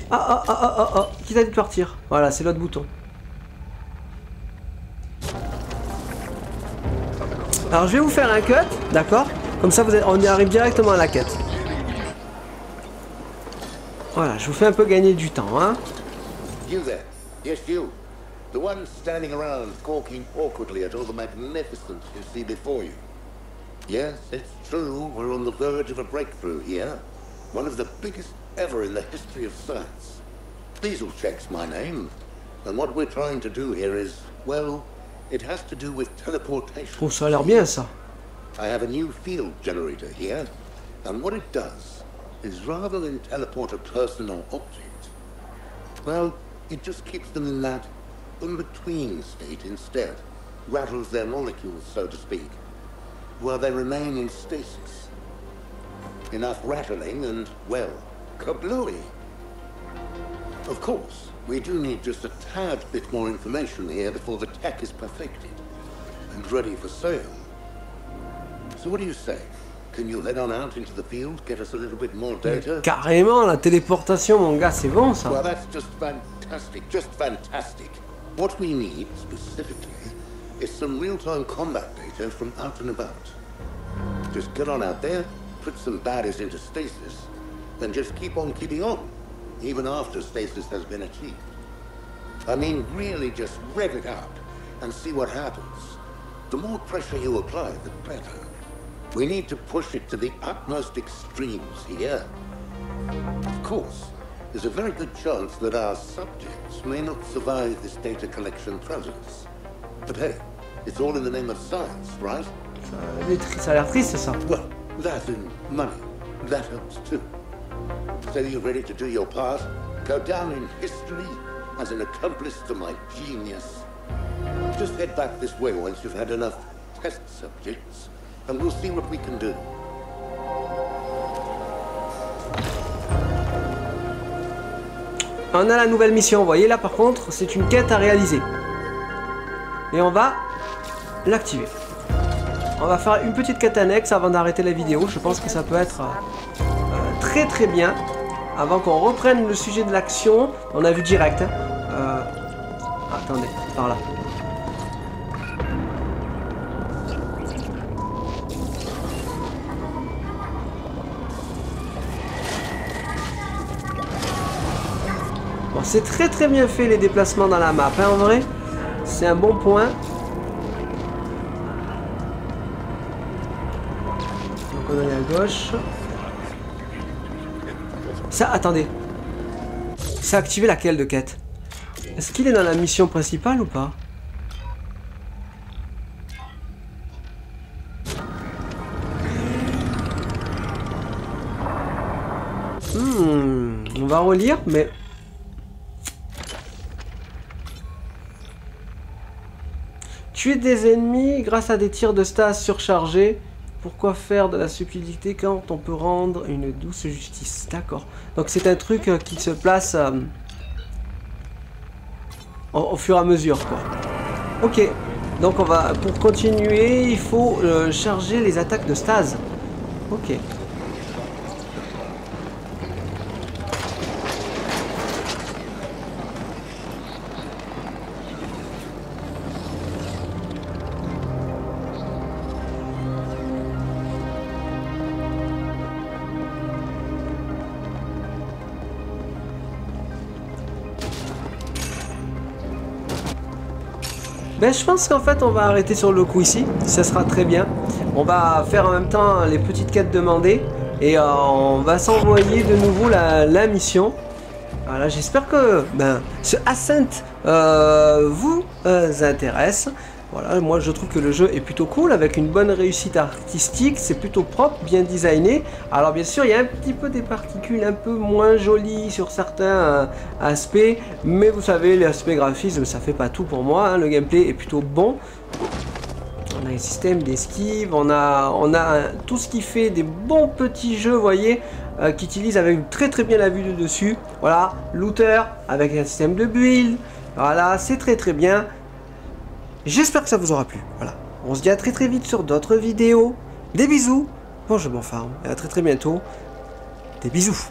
Ah ah ah ah ah ah Qui t'a dit de partir Voilà, c'est l'autre bouton. Alors je vais vous faire un cut, d'accord? Comme ça vous on y arrive directement à la quête. Voilà, je vous fais un peu gagner du temps, hein. Magnificence. Yes, it's true, we're on the verge of a breakthrough here. One of the biggest ever in the history of science. Diesel checks my name. And what we're trying to do here is, well, it has to do with teleportation. Oh, ça a l'air bien ça. I have a new field generator here, and what it does is rather than teleport a person or object, well, it just keeps them in that in-between state instead. Rattles their molecules, so to speak, while they remain in stasis. Enough rattling and, well, kablooey. Of course, we do need just a tad bit more information here before the tech is perfected and ready for sale. So what do you say? Can you head on out into the field, get us a little bit more data? Carrément, la téléportation, mon gars, c'est bon ça. Well, that's just fantastic, just fantastic. What we need, specifically, is some real-time combat data from out and about. Just get on out there, put some baddies into stasis, then just keep on keeping on, even after stasis has been achieved. I mean, really just rev it up and see what happens. The more pressure you apply, the better. We need to push it to the utmost extremes here. Of course, there's a very good chance that our subjects may not survive this data collection process. But hey, it's all in the name of science, right? Ça a l'air triste ça. Well, that and money. That helps too. So you're ready to do your part? Go down in history as an accomplice to my genius. Just head back this way once you've had enough test subjects, and we'll see what we can do. On a la nouvelle mission, vous voyez là par contre, c'est une quête à réaliser. Et on va l'activer. On va faire une petite quête avant d'arrêter la vidéo. Je pense que ça peut être euh, très très bien. Avant qu'on reprenne le sujet de l'action. On a vu direct. Hein. Euh, attendez, par là. Bon, c'est très très bien fait les déplacements dans la map, hein, en vrai. C'est un bon point. Ça, attendez. Ça a activé laquelle de quête? Est-ce qu'il est dans la mission principale ou pas? Hmm, on va relire, mais... Tuer des ennemis grâce à des tirs de stase surchargés. Pourquoi faire de la subtilité quand on peut rendre une douce justice D'accord. Donc c'est un truc euh, qui se place euh, au, fur et à mesure, quoi. Ok. Donc on va, pour continuer, il faut euh, charger les attaques de stase. Ok. Ben, je pense qu'en fait, on va arrêter sur le coup ici. Ça sera très bien. On va faire en même temps les petites quêtes demandées. Et euh, on va s'envoyer de nouveau la, mission. Voilà, j'espère que ben, ce Ascent euh, vous euh, intéresse. Voilà, moi je trouve que le jeu est plutôt cool avec une bonne réussite artistique, c'est plutôt propre, bien designé. Alors bien sûr, il y a un petit peu des particules un peu moins jolies sur certains euh, aspects, mais vous savez, l'aspect graphisme, ça fait pas tout pour moi. hein. Le gameplay est plutôt bon. On a un système d'esquive, on a, tout ce qui fait des bons petits jeux, vous voyez, euh, qui utilisent avec très très bien la vue de dessus. Voilà, looter avec un système de build. Voilà, c'est très très bien. J'espère que ça vous aura plu. Voilà, on se dit à très très vite sur d'autres vidéos. Des bisous. Bon, je m'en farme. Et à très très bientôt. Des bisous.